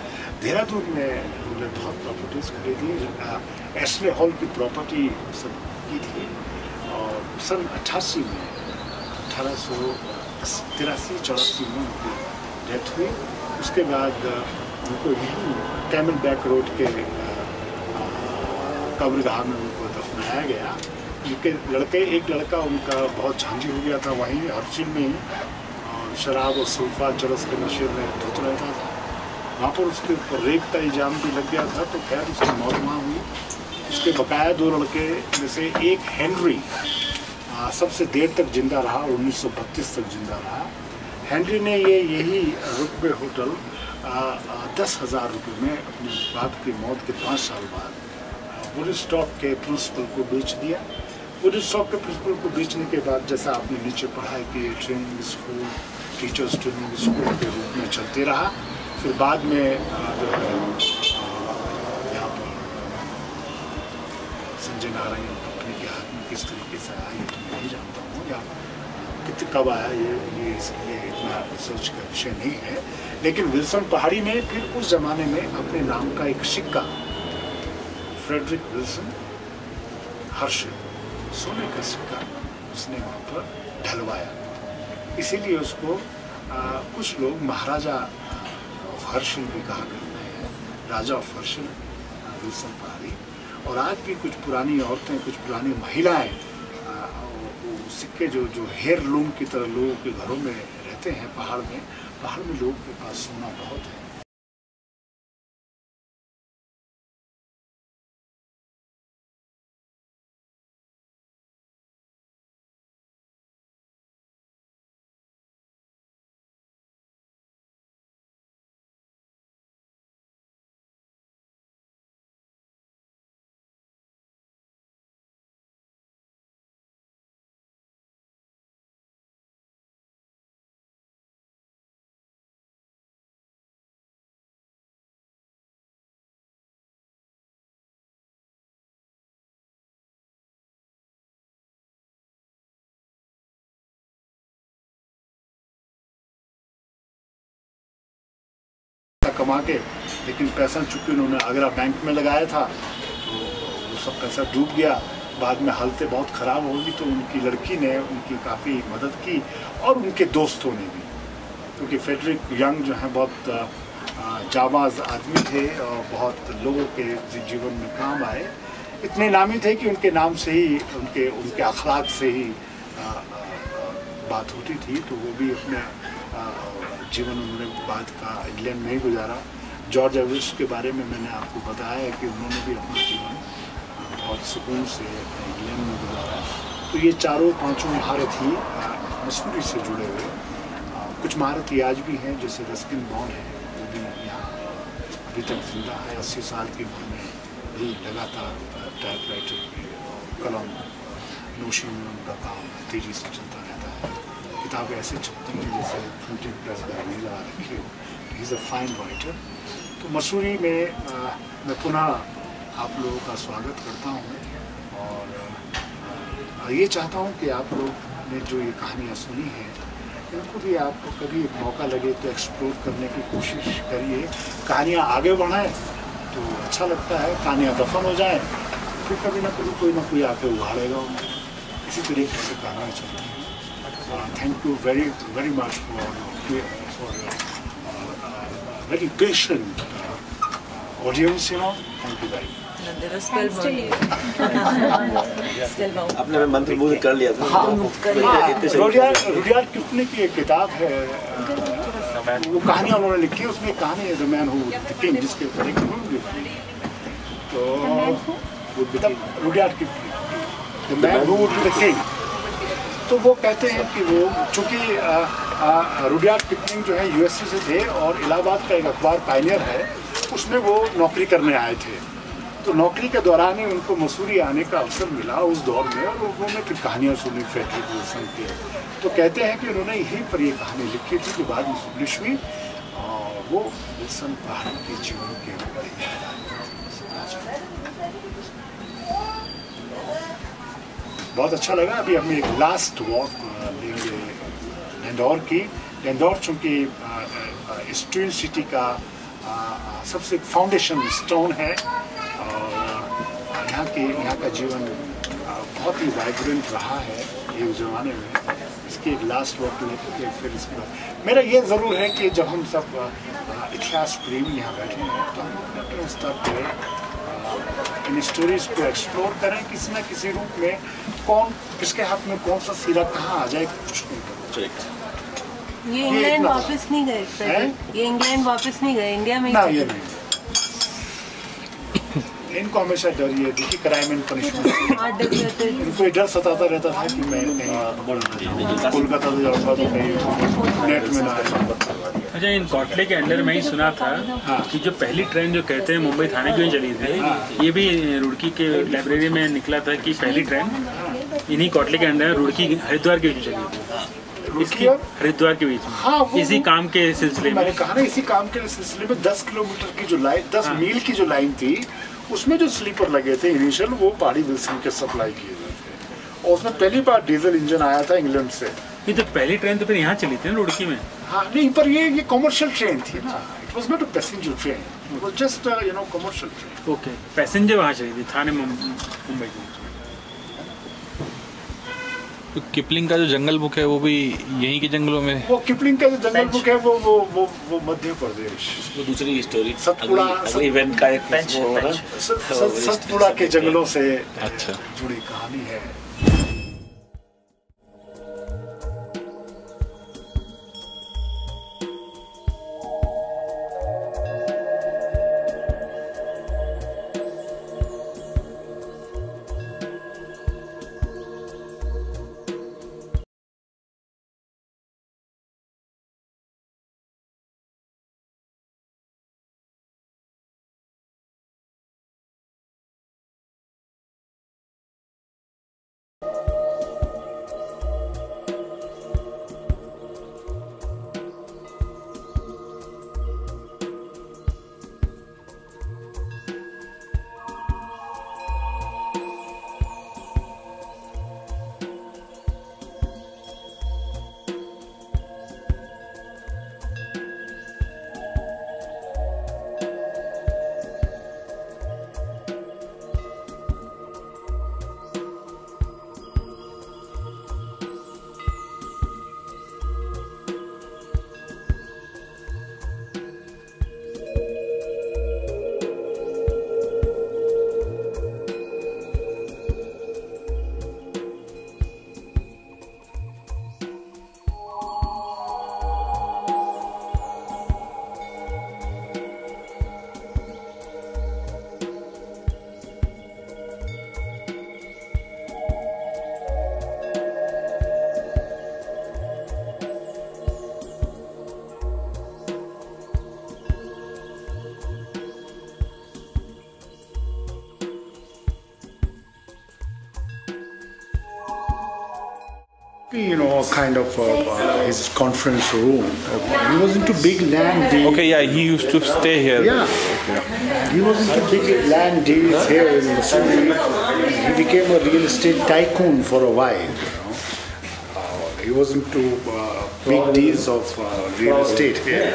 देहरादून में उन्होंने बहुत प्रॉपर्टीज़ खरीदी। एसले हॉल की प्रॉपर्टी सब की थी। और सन अट्ठासी में अठारह सौ तिरासी, चौरासी में उनकी डेथ हुई। उसके बाद उनको यहीं कैमल बैक रोड के कब्रगाह में उनको दफनाया गया। उनके लड़के, एक लड़का उनका बहुत झांझी हो गया था वहीं हर्चिल में शराब और सुल्फा चरस के नशे में धुत रहता था। वहाँ पर उसके ऊपर रेप का इल्ज़ाम भी लग गया था तो खैर उसकी मौत वहाँ हुई। उसके बकाया दो लड़के में से एक हेनरी सबसे देर तक ज़िंदा रहा और 1932 तक ज़िंदा रहा। हेनरी ने ये, यही रुकबे होटल दस हज़ार रुपये में अपने बाप की मौत के पाँच साल बाद स्टॉक के प्रिंसिपल को बेच दिया। वुड स्टॉक के प्रिंसिपल को बेचने के बाद जैसा आपने नीचे पढ़ा है कि training school teachers training school के रूप में चलते रहा। फिर बाद में जो है यहाँ पर संजय नारायण कंपनी के हाथ में किस तरीके से आया ये तो मैं नहीं जानता हूँ या कित कब आया ये ये इसलिए इतना रिसर्च का विषय नहीं है। लेकिन विल्सन पहाड़ी ने फिर उस ज़माने में अपने नाम का एक सिक्का फ्रेडरिक विल्सन हर्ष सोने का सिक्का उसने वहाँ पर ढलवाया। इसीलिए उसको आ, कुछ लोग महाराजा ऑफ़ हर्षल भी कहा करते हैं राजा ऑफ़ हर्षल विल्सन पहाड़ी। और आज भी कुछ पुरानी औरतें कुछ पुरानी महिलाएँ सिक्के जो जो हेयर लूम की तरह लोगों के घरों में रहते हैं, पहाड़ में पहाड़ में लोगों के पास सोना बहुत है। कमा के, लेकिन पैसा चूँकि उन्होंने आगरा बैंक में लगाया था तो वो सब पैसा डूब गया। बाद में हालतें बहुत ख़राब होगी तो उनकी लड़की ने उनकी काफ़ी मदद की और उनके दोस्तों ने भी। क्योंकि फेडरिक यंग जो हैं, बहुत जाबाज आदमी थे और बहुत लोगों के जीवन में काम आए। इतने नामी थे कि उनके नाम से ही, उनके उनके अखलाक से ही बात होती थी तो वो भी अपने जीवन उन्होंने बाद का इंग्लैंड में ही गुजारा। जॉर्ज एवरिस्ट के बारे में मैंने आपको बताया है कि उन्होंने भी अपना जीवन बहुत सुकून से इंग्लैंड में गुजारा। तो ये चारों पाँचों महारत ही मसूरी से जुड़े हुए। कुछ महारथी आज भी हैं, जैसे रस्किन बॉन है, वो भी यहाँ अभी तक ज़िंदा है। अस्सी साल की उम्र में भी लगातार टाइप राइटर कलम नोशी में उनका काम तेज़ी से चलता किताबें ऐसे छपती हैं जैसे प्रेस में नहीं लगा रखी हो। इज़ अ फाइन राइटर तो मसूरी में आ, मैं पुनः आप लोगों का स्वागत करता हूँ और आ, ये चाहता हूँ कि आप लोग ने जो ये कहानियाँ सुनी हैं इनको भी आपको कभी एक मौका लगे तो एक्सप्लोर करने की कोशिश करिए। कहानियाँ आगे बढ़ाएँ तो अच्छा लगता है कहानियाँ दफन हो जाएँ फिर कभी ना कभी कोई ना कोई आके उगाड़ेगा उन्हें। इसी तरीके से कहानियाँ चलती हैं। Thank you very very much for for very patient audience you know thank you very There is spellbound. spellbound. आपने मैं मंत्र मुग्ध कर लिया। था हाँ, हाँ, शरीफ रुडियार्ड रुडियार्ड की एक किताब है वो कहानी उन्होंने लिखी है उसमें एक कहानी है द मैन हु किंग जिसके ऊपर एक फ़िल्म भी बनी। तो मतलब Rudyard Kipling the man who would be the king. तो वो कहते हैं कि वो, चूँकि रुडियार्ड किपलिंग जो है यूएसए से थे और इलाहाबाद का एक अखबार पायनियर है, उसमें वो नौकरी करने आए थे। तो नौकरी के दौरान ही उनको मसूरी आने का अवसर मिला उस दौर में और उन्होंने फिर कहानियाँ सुनी फ्रेडरिक विल्सन की तो कहते हैं कि उन्होंने यहीं पर ये कहानी लिखी थी जो बाद में पब्लिश हुई वो विल्सन पहाड़ी के जीवन के ऊपर है। बहुत अच्छा लगा। अभी हम एक लास्ट वॉक लेंगे लेंदौर की। लेंदौर चूँकि ट्विन सिटी का सबसे फाउंडेशन स्टोन है। और यहाँ के, यहाँ का जीवन बहुत ही वाइब्रेंट रहा है एक ज़माने में। इसकी एक लास्ट वॉक लेके फिर इसके बाद। मेरा ये ज़रूर है कि जब हम सब इतिहास प्रेमी यहाँ बैठे हैं तो हम अपने स्तर पर इन स्टोरीज को एक्सप्लोर करें किसी न किसी रूप में कौन किसके हाथ में कौन सा सिरा कहाँ आ जाए कुछ नहीं करना। ये इंग्लैंड वापस नहीं गए हैं? ये इंग्लैंड वापस नहीं गए इंडिया में ही ना ये नहीं। इनको हमेशा डर ये थी कि क्राइम एंड पनिशमेंट इनको ये डर सताता रहता था कि मैं कहीं कोलकाता से जाऊँगा तो कहीं नेट में ना अच्छा इन कॉटले के अंडर में ही सुना था हाँ। कि जो पहली ट्रेन जो कहते हैं मुंबई थाने की चली थी ये भी रुड़की के लाइब्रेरी में निकला था कि पहली ट्रेन इन्हीं कॉटले के अंडर रुड़की हरिद्वार के बीच चली थी। इसकी हरिद्वार के बीच हाँ, इसी काम के सिलसिले में। मैंने कहा ना इसी काम के सिलसिले में 10 किलोमीटर की जो लाइन 10 मील की जो लाइन थी उसमें जो स्लीपर लगे थे इनिशियल वो पहाड़ी विल्सन के सप्लाई किए गए थे। और उसमें पहली बार डीजल इंजन आया था इंग्लैंड से। नहीं तो पहली ट्रेन तो फिर यहाँ चली थी ना रुड़की में। हाँ नहीं पर ये ये कॉमर्शियल ट्रेन थी ना। It was not a passenger train it was just you know commercial train okay passenger वहाँ चली थी थाने मुंबई की। में तो किपलिंग का जो जंगल बुक है वो भी यहीं के जंगलों में? वो किपलिंग का जो जंगल बुक है वो वो वो वो मध्य प्रदेश। वो दूसरी स्टोरी सतपुड़ा- अगली अगली इवेंट का एक पेंच, पेंच, पेंच, पेंच, सतपुड़ा के जंगलों से अच्छा। जुड़ी कहानी है। you know, a kind of uh, uh, his conference room. He was into big land deals. Okay, yeah, he used to stay here. Yeah. He was into big land deals here in Missouri. He became a real estate tycoon for a while. You know. Uh, he was into uh, big deals of uh, real estate here.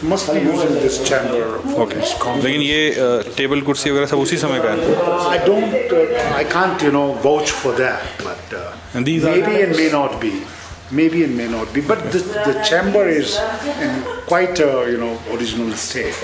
So must be using this chamber for his conference. लेकिन ये अ, table कुर्सी वगैरह सब उसी समय का है I don't, uh, I can't, you know, vouch for that, but uh, And these maybe and may not be. Maybe and may not be. But the, the chamber is in quite a, you know, original state.